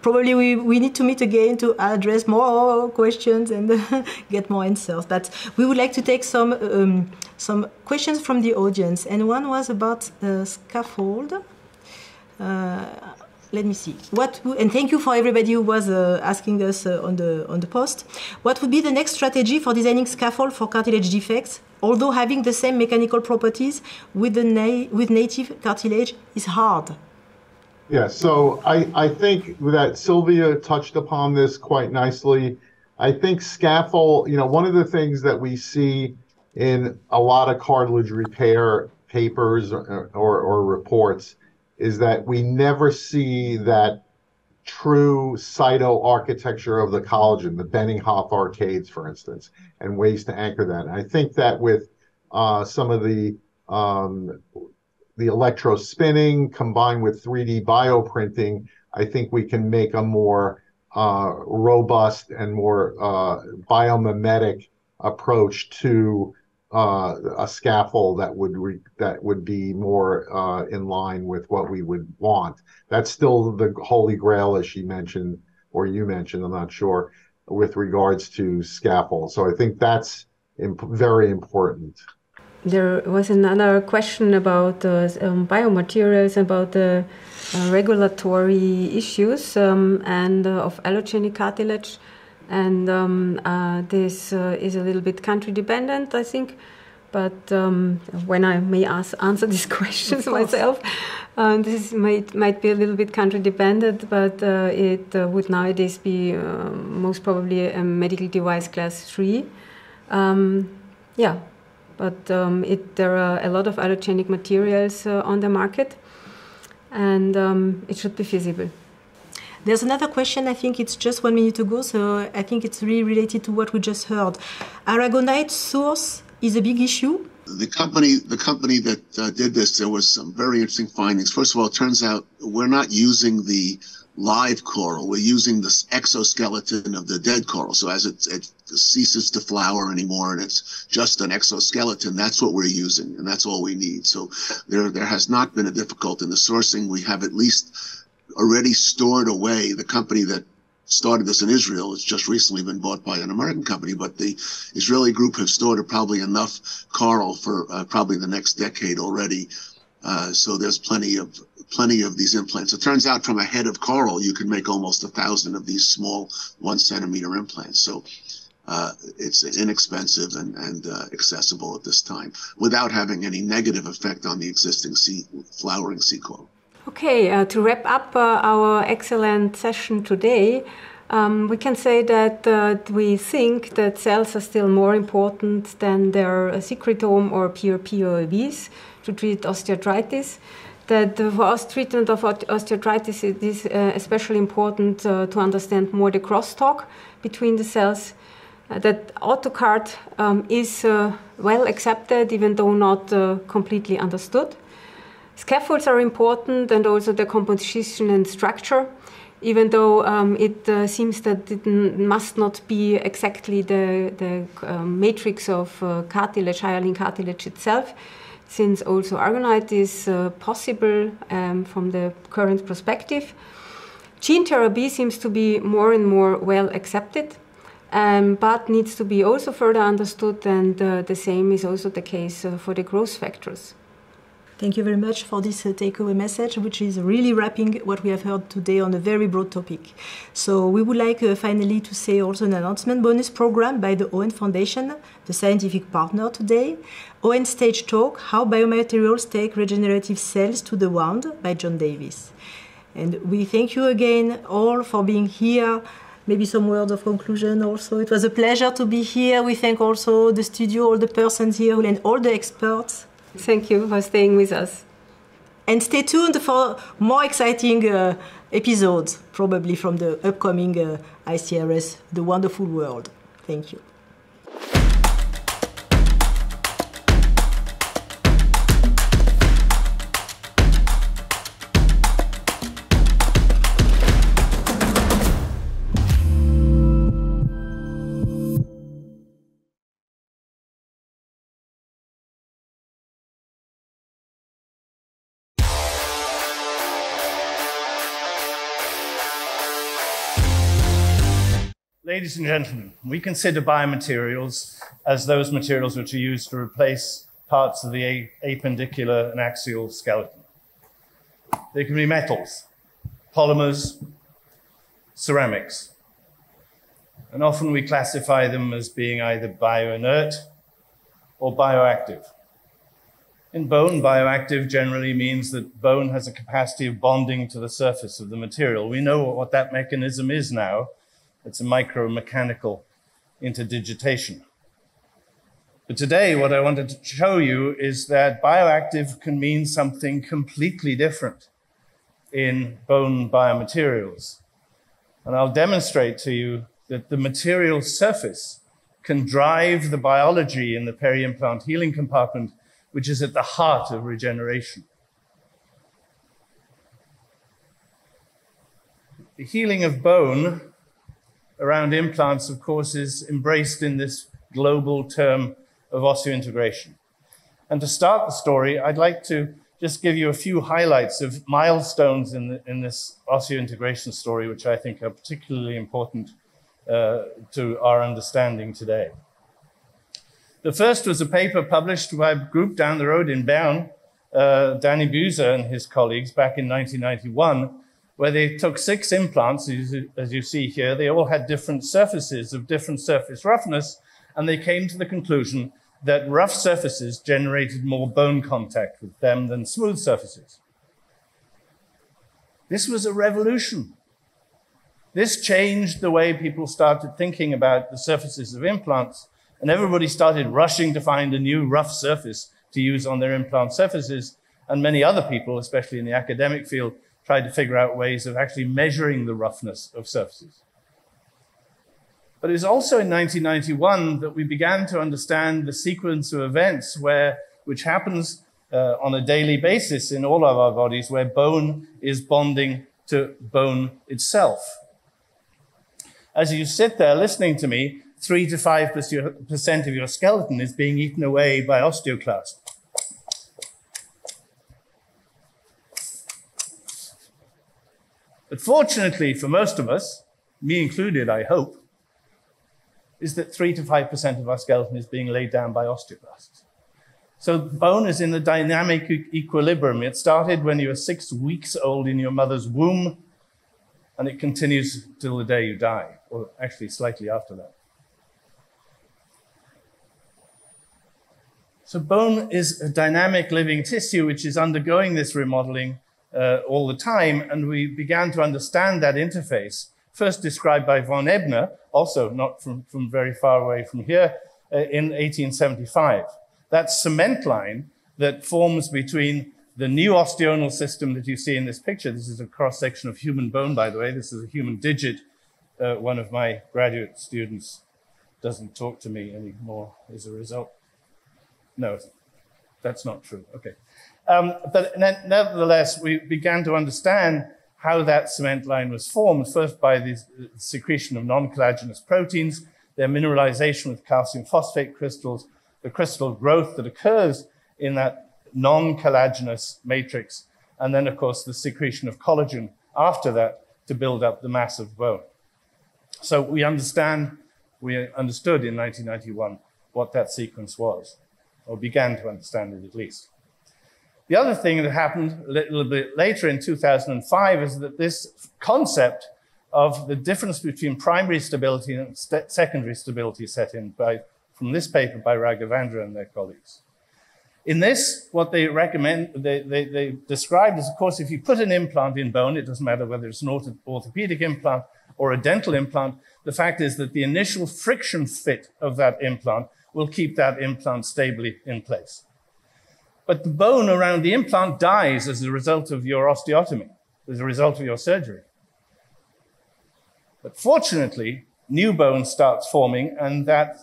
probably we, we need to meet again to address more questions and get more answers. But we would like to take some um, some questions from the audience, and one was about the scaffold. Let me see. What and thank you for everybody who was uh, asking us uh, on the on the post. What would be the next strategy for designing scaffold for cartilage defects? Although having the same mechanical properties with the na with native cartilage is hard. Yeah, so I, I think that Sylvia touched upon this quite nicely. I think scaffold, you know, one of the things that we see in a lot of cartilage repair papers or, or, or reports is that we never see that true cyto architecture of the collagen, the Benninghoff arcades, for instance, and ways to anchor that. And I think that with uh, some of the um, the electrospinning combined with 3D bioprinting, I think we can make a more uh, robust and more uh, biomimetic approach to uh, a scaffold that would re- that would be more uh, in line with what we would want. That's still the holy grail, as she mentioned, or you mentioned. I'm not sure with regards to scaffold. So I think that's imp- very important. There was another question about uh, um, biomaterials, about the uh, regulatory issues um, and uh, of allogenic cartilage and um, uh, this uh, is a little bit country dependent, I think. But um, when I may ask, answer these questions myself, uh, this might might be a little bit country dependent, but uh, it uh, would nowadays be uh, most probably a medical device class three. Um, yeah, but um, it, there are a lot of allogenic materials on the market, and um, it should be feasible. There's another question, I think it's just one minute ago, so I think it's really related to what we just heard. Aragonite source is a big issue. The company, the company that uh, did this, there was some very interesting findings. First of all, it turns out we're not using the live coral. We're using the exoskeleton of the dead coral. So as it, it ceases to flower anymore and it's just an exoskeleton, that's what we're using and that's all we need. So there, there has not been a difficulty in the sourcing. We have at least already stored away. The company that started this in Israel has just recently been bought by an American company, but the Israeli group have stored probably enough coral for uh, probably the next decade already. Uh, so there's plenty of plenty of these implants. It turns out from a head of coral, you can make almost a thousand of these small one centimeter implants. So uh, it's inexpensive and, and uh, accessible at this time without having any negative effect on the existing sea, flowering sea coral. Okay, uh, to wrap up uh, our excellent session today, um, we can say that uh, we think that cells are still more important than their secretome or PRP or to treat osteoarthritis. That for us, treatment of osteoarthritis it is uh, especially important uh, to understand more the crosstalk between the cells. Uh, that AutoCART um, is well accepted, even though not completely understood. Scaffolds are important and also the composition and structure, even though um, it uh, seems that it must not be exactly the, the um, matrix of uh, cartilage, hyaline cartilage itself, since also aragonite is uh, possible um, from the current perspective. Gene therapy seems to be more and more well accepted, um, but needs to be also further understood, and uh, the same is also the case uh, for the growth factors. Thank you very much for this uh, takeaway message, which is really wrapping what we have heard today on a very broad topic. So, we would like uh, finally to say also an announcement bonus program by the ON Foundation, the scientific partner today. ON Stage Talk How Biomaterials Take Regenerative Cells to the Wound by John Davies. And we thank you again all for being here maybe some words of conclusion also. It was a pleasure to be here. We thank also the studio, all the persons here, and all the experts. Thank you for staying with us. And stay tuned for more exciting uh, episodes, probably from the upcoming uh, ICRS, The Wonderful World. Thank you. Ladies and gentlemen, we consider biomaterials as those materials which are used to replace parts of the appendicular and axial skeleton. They can be metals, polymers, ceramics. And often we classify them as being either bioinert or bioactive. In bone, bioactive generally means that bone has a capacity of bonding to the surface of the material. We know what that mechanism is now. It's a micromechanical interdigitation. But today, what I wanted to show you is that bioactive can mean something completely different in bone biomaterials. And I'll demonstrate to you that the material surface can drive the biology in the peri-implant healing compartment which is at the heart of regeneration. The healing of bone around implants, of course, is embraced in this global term of osseointegration. And to start the story, I'd like to just give you a few highlights of milestones in, the, in this osseointegration story, which I think are particularly important uh, to our understanding today. The first was a paper published by a group down the road in Bern, uh, Danny Buser and his colleagues back in 1991, where they took six implants, as you see here. They all had different surfaces of different surface roughness, and they came to the conclusion that rough surfaces generated more bone contact with them than smooth surfaces. This was a revolution. This changed the way people started thinking about the surfaces of implants and everybody started rushing to find a new rough surface to use on their implant surfaces. And many other people, especially in the academic field, tried to figure out ways of actually measuring the roughness of surfaces. But it was also in 1991 that we began to understand the sequence of events where, which happens uh, on a daily basis in all of our bodies, where bone is bonding to bone itself. As you sit there listening to me, three to five percent of your skeleton is being eaten away by osteoclasts. But fortunately for most of us, me included, I hope, is that 3 to 5% of our skeleton is being laid down by osteoblasts. So bone is in the dynamic equilibrium. It started when you were six weeks old in your mother's womb, and it continues till the day you die, or actually slightly after that. So bone is a dynamic living tissue which is undergoing this remodeling uh, all the time, and we began to understand that interface, first described by von Ebner, also not from, from very far away from here, uh, in 1875. That cement line that forms between the new osteonal system that you see in this picture, this is a cross-section of human bone, by the way, this is a human digit. Uh, one of my graduate students doesn't talk to me anymore as a result. No, that's not true. Okay. Um, but nevertheless, we began to understand how that cement line was formed, first by the secretion of non-collagenous proteins, their mineralization with calcium phosphate crystals, the crystal growth that occurs in that non-collagenous matrix, and then, of course, the secretion of collagen after that to build up the mass of bone. So we understand, we understood in 1991 what that sequence was or began to understand it at least. The other thing that happened a little bit later in 2005 is that this concept of the difference between primary stability and st secondary stability set in by, from this paper by Raghavendra and their colleagues. In this, what they recommend, they, they, they described is, of course, if you put an implant in bone, it doesn't matter whether it's an orth orthopedic implant or a dental implant, the fact is that the initial friction fit of that implant will keep that implant stably in place. But the bone around the implant dies as a result of your osteotomy, as a result of your surgery. But fortunately, new bone starts forming, and that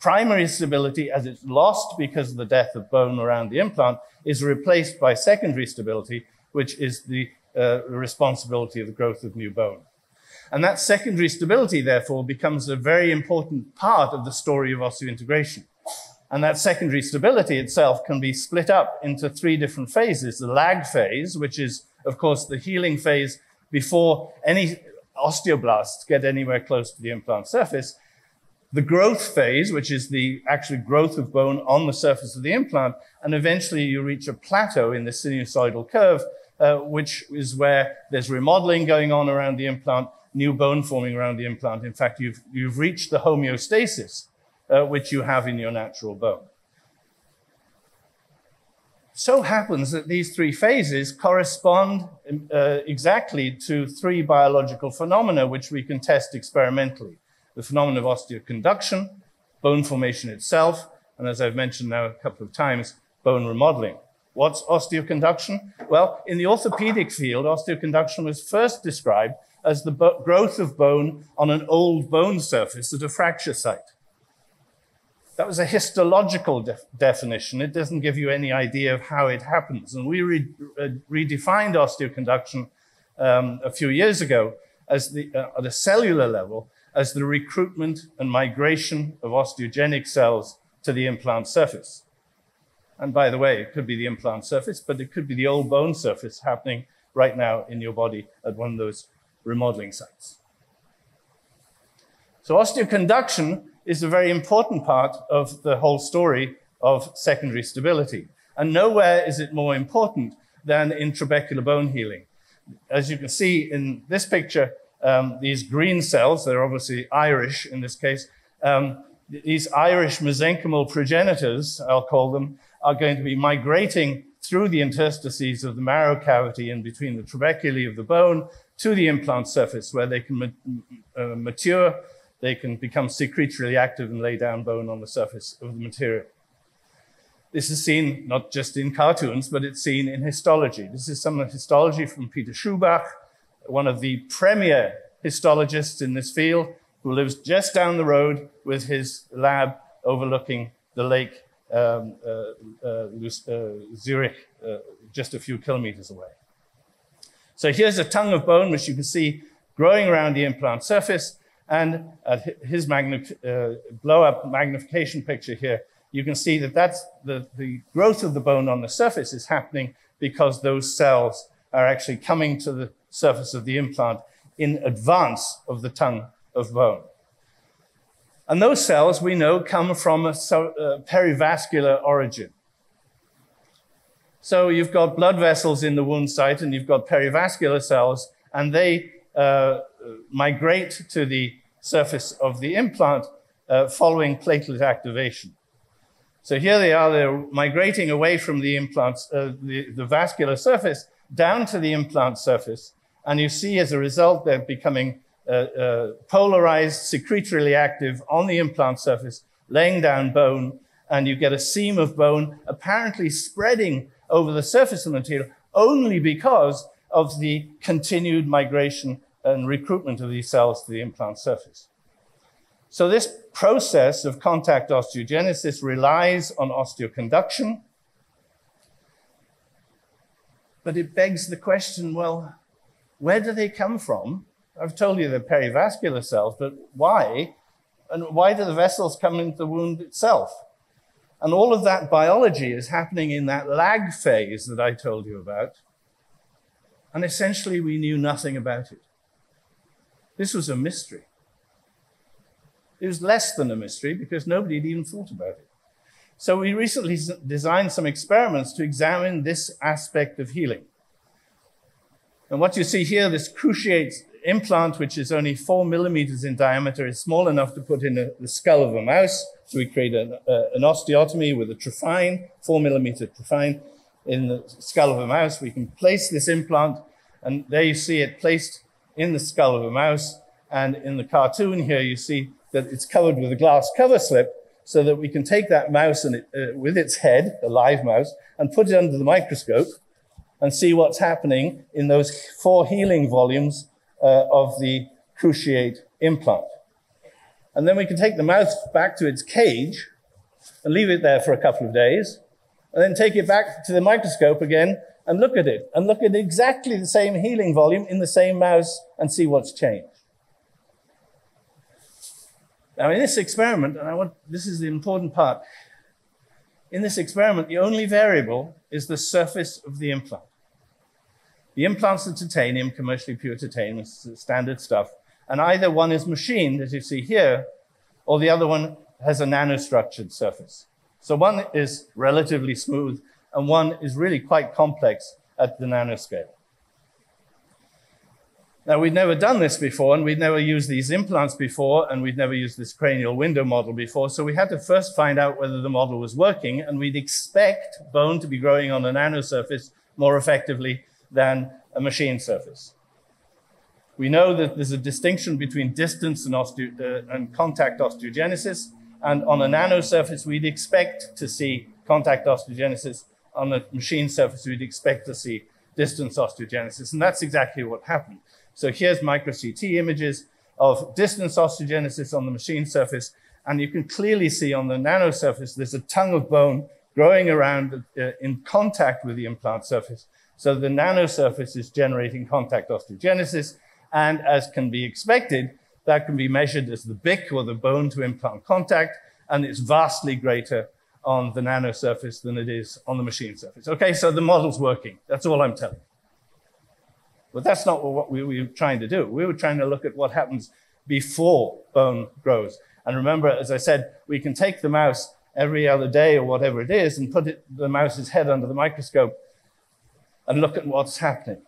primary stability, as it's lost because of the death of bone around the implant, is replaced by secondary stability, which is the uh, responsibility of the growth of new bone. And that secondary stability, therefore, becomes a very important part of the story of osseointegration. And that secondary stability itself can be split up into three different phases. The lag phase, which is, of course, the healing phase before any osteoblasts get anywhere close to the implant surface. The growth phase, which is the actual growth of bone on the surface of the implant, and eventually you reach a plateau in the sinusoidal curve, uh, which is where there's remodeling going on around the implant, new bone forming around the implant. In fact, you've, you've reached the homeostasis, uh, which you have in your natural bone so happens that these three phases correspond uh, exactly to three biological phenomena which we can test experimentally. The phenomenon of osteoconduction, bone formation itself, and as I've mentioned now a couple of times, bone remodeling. What's osteoconduction? Well, in the orthopedic field, osteoconduction was first described as the growth of bone on an old bone surface at a fracture site. That was a histological def definition. It doesn't give you any idea of how it happens. And we re uh, redefined osteoconduction um, a few years ago as the, uh, at a cellular level as the recruitment and migration of osteogenic cells to the implant surface. And by the way, it could be the implant surface, but it could be the old bone surface happening right now in your body at one of those remodeling sites. So osteoconduction is a very important part of the whole story of secondary stability. And nowhere is it more important than in trabecular bone healing. As you can see in this picture, um, these green cells, they're obviously Irish in this case, um, these Irish mesenchymal progenitors, I'll call them, are going to be migrating through the interstices of the marrow cavity in between the trabeculae of the bone to the implant surface where they can ma uh, mature they can become secretorily active and lay down bone on the surface of the material. This is seen not just in cartoons, but it's seen in histology. This is some histology from Peter Schüpbach, one of the premier histologists in this field, who lives just down the road with his lab overlooking the lake um, uh, uh, uh, Zurich, uh, just a few kilometers away. So here's a tongue of bone, which you can see growing around the implant surface. And at his uh, blow up magnification picture here, you can see that that's the, the growth of the bone on the surface is happening because those cells are actually coming to the surface of the implant in advance of the tongue of bone. And those cells we know come from a, a perivascular origin. So you've got blood vessels in the wound site and you've got perivascular cells, and they uh, migrate to the surface of the implant uh, following platelet activation. So here they are, they're migrating away from the implant, uh, the, the vascular surface down to the implant surface. And you see as a result, they're becoming uh, uh, polarized, secretorily active on the implant surface, laying down bone, and you get a seam of bone apparently spreading over the surface of the material only because of the continued migration and recruitment of these cells to the implant surface. So this process of contact osteogenesis relies on osteoconduction, but it begs the question, well, where do they come from? I've told you they're perivascular cells, but why? And why do the vessels come into the wound itself? And all of that biology is happening in that lag phase that I told you about. And essentially, we knew nothing about it. This was a mystery. It was less than a mystery because nobody had even thought about it. So we recently designed some experiments to examine this aspect of healing. And what you see here, this cruciate implant, which is only four millimeters in diameter, is small enough to put in a, the skull of a mouse. So we create an, uh, an osteotomy with a trephine, four millimeter trephine in the skull of a mouse. We can place this implant, and there you see it placed in the skull of a mouse. And in the cartoon here, you see that it's covered with a glass cover slip so that we can take that mouse and it, uh, with its head, a live mouse, and put it under the microscope and see what's happening in those four healing volumes uh, of the cruciate implant. And then we can take the mouse back to its cage and leave it there for a couple of days, and then take it back to the microscope again and look at it and look at exactly the same healing volume in the same mouse and see what's changed. Now, in this experiment, and I want this is the important part. In this experiment, the only variable is the surface of the implant. The implants are titanium, commercially pure titanium, standard stuff. And either one is machined, as you see here, or the other one has a nanostructured surface. So one is relatively smooth, and one is really quite complex at the nanoscale. Now, we'd never done this before, and we'd never used these implants before, and we'd never used this cranial window model before. So we had to first find out whether the model was working, and we'd expect bone to be growing on a nanosurface more effectively than a machine surface. We know that there's a distinction between distance and, osteo- uh, and contact osteogenesis, and on a nanosurface, we'd expect to see contact osteogenesis. On a machine surface, we'd expect to see distance osteogenesis, and that's exactly what happened. So here's micro CT images of distance osteogenesis on the machine surface. And you can clearly see on the nano surface, there's a tongue of bone growing around uh, in contact with the implant surface. So the nano surface is generating contact osteogenesis. And as can be expected, that can be measured as the BIC or the bone to implant contact. And it's vastly greater on the nano surface than it is on the machine surface. Okay, so the model's working. That's all I'm telling. But that's not what we were trying to do. We were trying to look at what happens before bone grows. And remember, as I said, we can take the mouse every other day or whatever it is and put it, the mouse's head under the microscope and look at what's happening.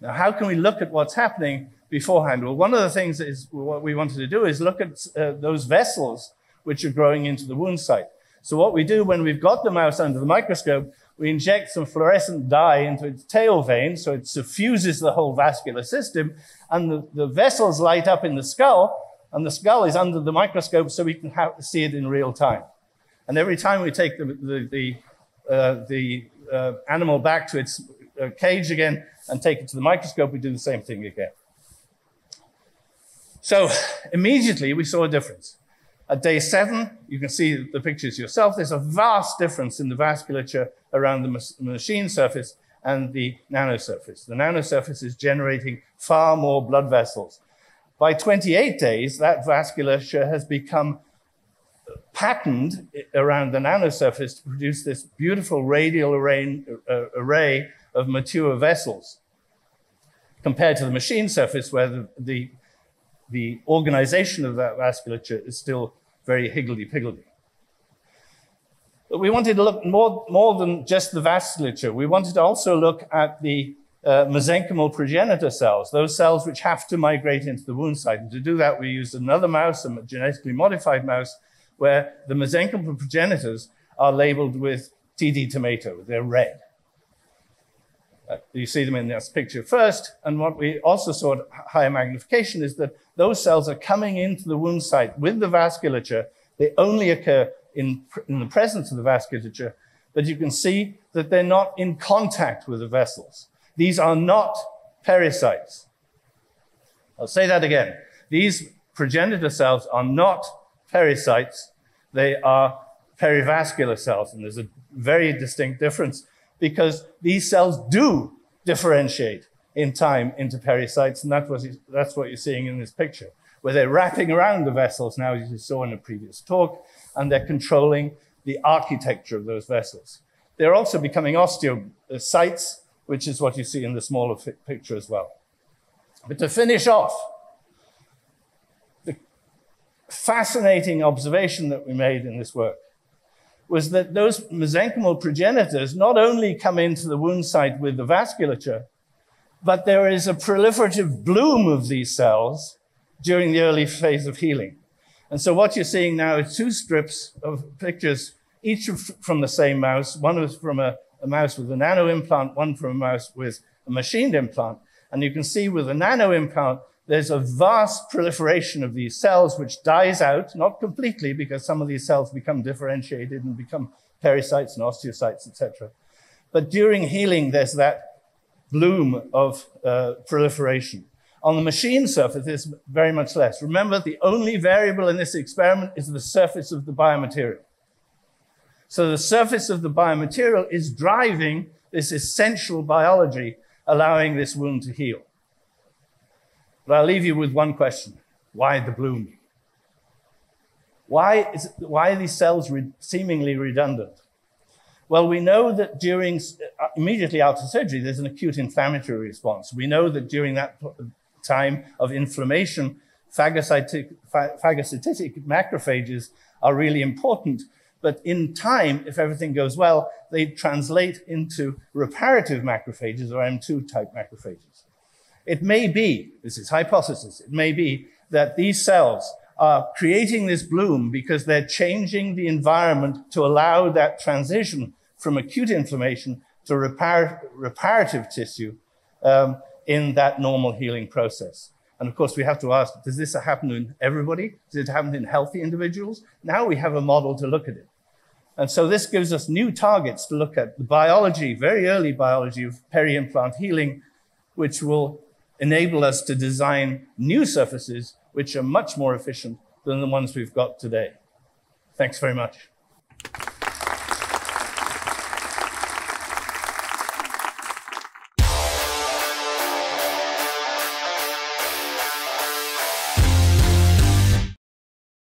Now, how can we look at what's happening beforehand? Well, one of the things is what we wanted to do is look at uh, those vessels which are growing into the wound site. So what we do when we've got the mouse under the microscope we inject some fluorescent dye into its tail vein so it suffuses the whole vascular system, and the, the vessels light up in the skull, and the skull is under the microscope so we can see it in real time. And every time we take the, the, the, uh, the uh, animal back to its uh, cage again and take it to the microscope, we do the same thing again. So immediately we saw a difference. At day seven, you can see the pictures yourself. There's a vast difference in the vasculature around the machine surface and the nanosurface. The nanosurface is generating far more blood vessels. By 28 days, that vasculature has become patterned around the nanosurface to produce this beautiful radial array, uh, array of mature vessels compared to the machine surface where the, the, the organization of that vasculature is still very higgledy-piggledy. But we wanted to look more, more than just the vasculature. We wanted to also look at the uh, mesenchymal progenitor cells, those cells which have to migrate into the wound site. And to do that, we used another mouse, a genetically modified mouse, where the mesenchymal progenitors are labeled with tdTomato. They're red. Uh, you see them in this picture first. And what we also saw at higher magnification is that those cells are coming into the wound site with the vasculature. They only occur in, in the presence of the vasculature, but you can see that they're not in contact with the vessels. These are not pericytes. I'll say that again. These progenitor cells are not pericytes. They are perivascular cells, and there's a very distinct difference because these cells do differentiate in time into pericytes, and that's what, that's what you're seeing in this picture, where they're wrapping around the vessels now, as you saw in the previous talk, and they're controlling the architecture of those vessels. They're also becoming osteocytes, which is what you see in the smaller picture as well. But to finish off, the fascinating observation that we made in this work was that those mesenchymal progenitors not only come into the wound site with the vasculature, but there is a proliferative bloom of these cells during the early phase of healing. And so what you're seeing now is two strips of pictures, each from the same mouse. One was from a, a mouse with a nano implant, one from a mouse with a machined implant. And you can see with a nano implant, there's a vast proliferation of these cells, which dies out, not completely, because some of these cells become differentiated and become pericytes and osteocytes, etc. But during healing, there's that bloom of uh, proliferation. On the machine surface, there's very much less. Remember, the only variable in this experiment is the surface of the biomaterial. So the surface of the biomaterial is driving this essential biology, allowing this wound to heal. But I'll leave you with one question. Why the bloom? Why, is, why are these cells re seemingly redundant? Well, we know that during uh, immediately after surgery, there's an acute inflammatory response. We know that during that time of inflammation, phagocytic, phagocytic macrophages are really important. But in time, if everything goes well, they translate into reparative macrophages or M2 type macrophages. It may be, this is hypothesis, it may be that these cells are creating this bloom because they're changing the environment to allow that transition from acute inflammation to repar reparative tissue um, in that normal healing process. And of course, we have to ask, does this happen in everybody? Does it happen in healthy individuals? Now we have a model to look at it. And so this gives us new targets to look at the biology, very early biology of peri-implant healing, which will enable us to design new surfaces which are much more efficient than the ones we've got today. Thanks very much.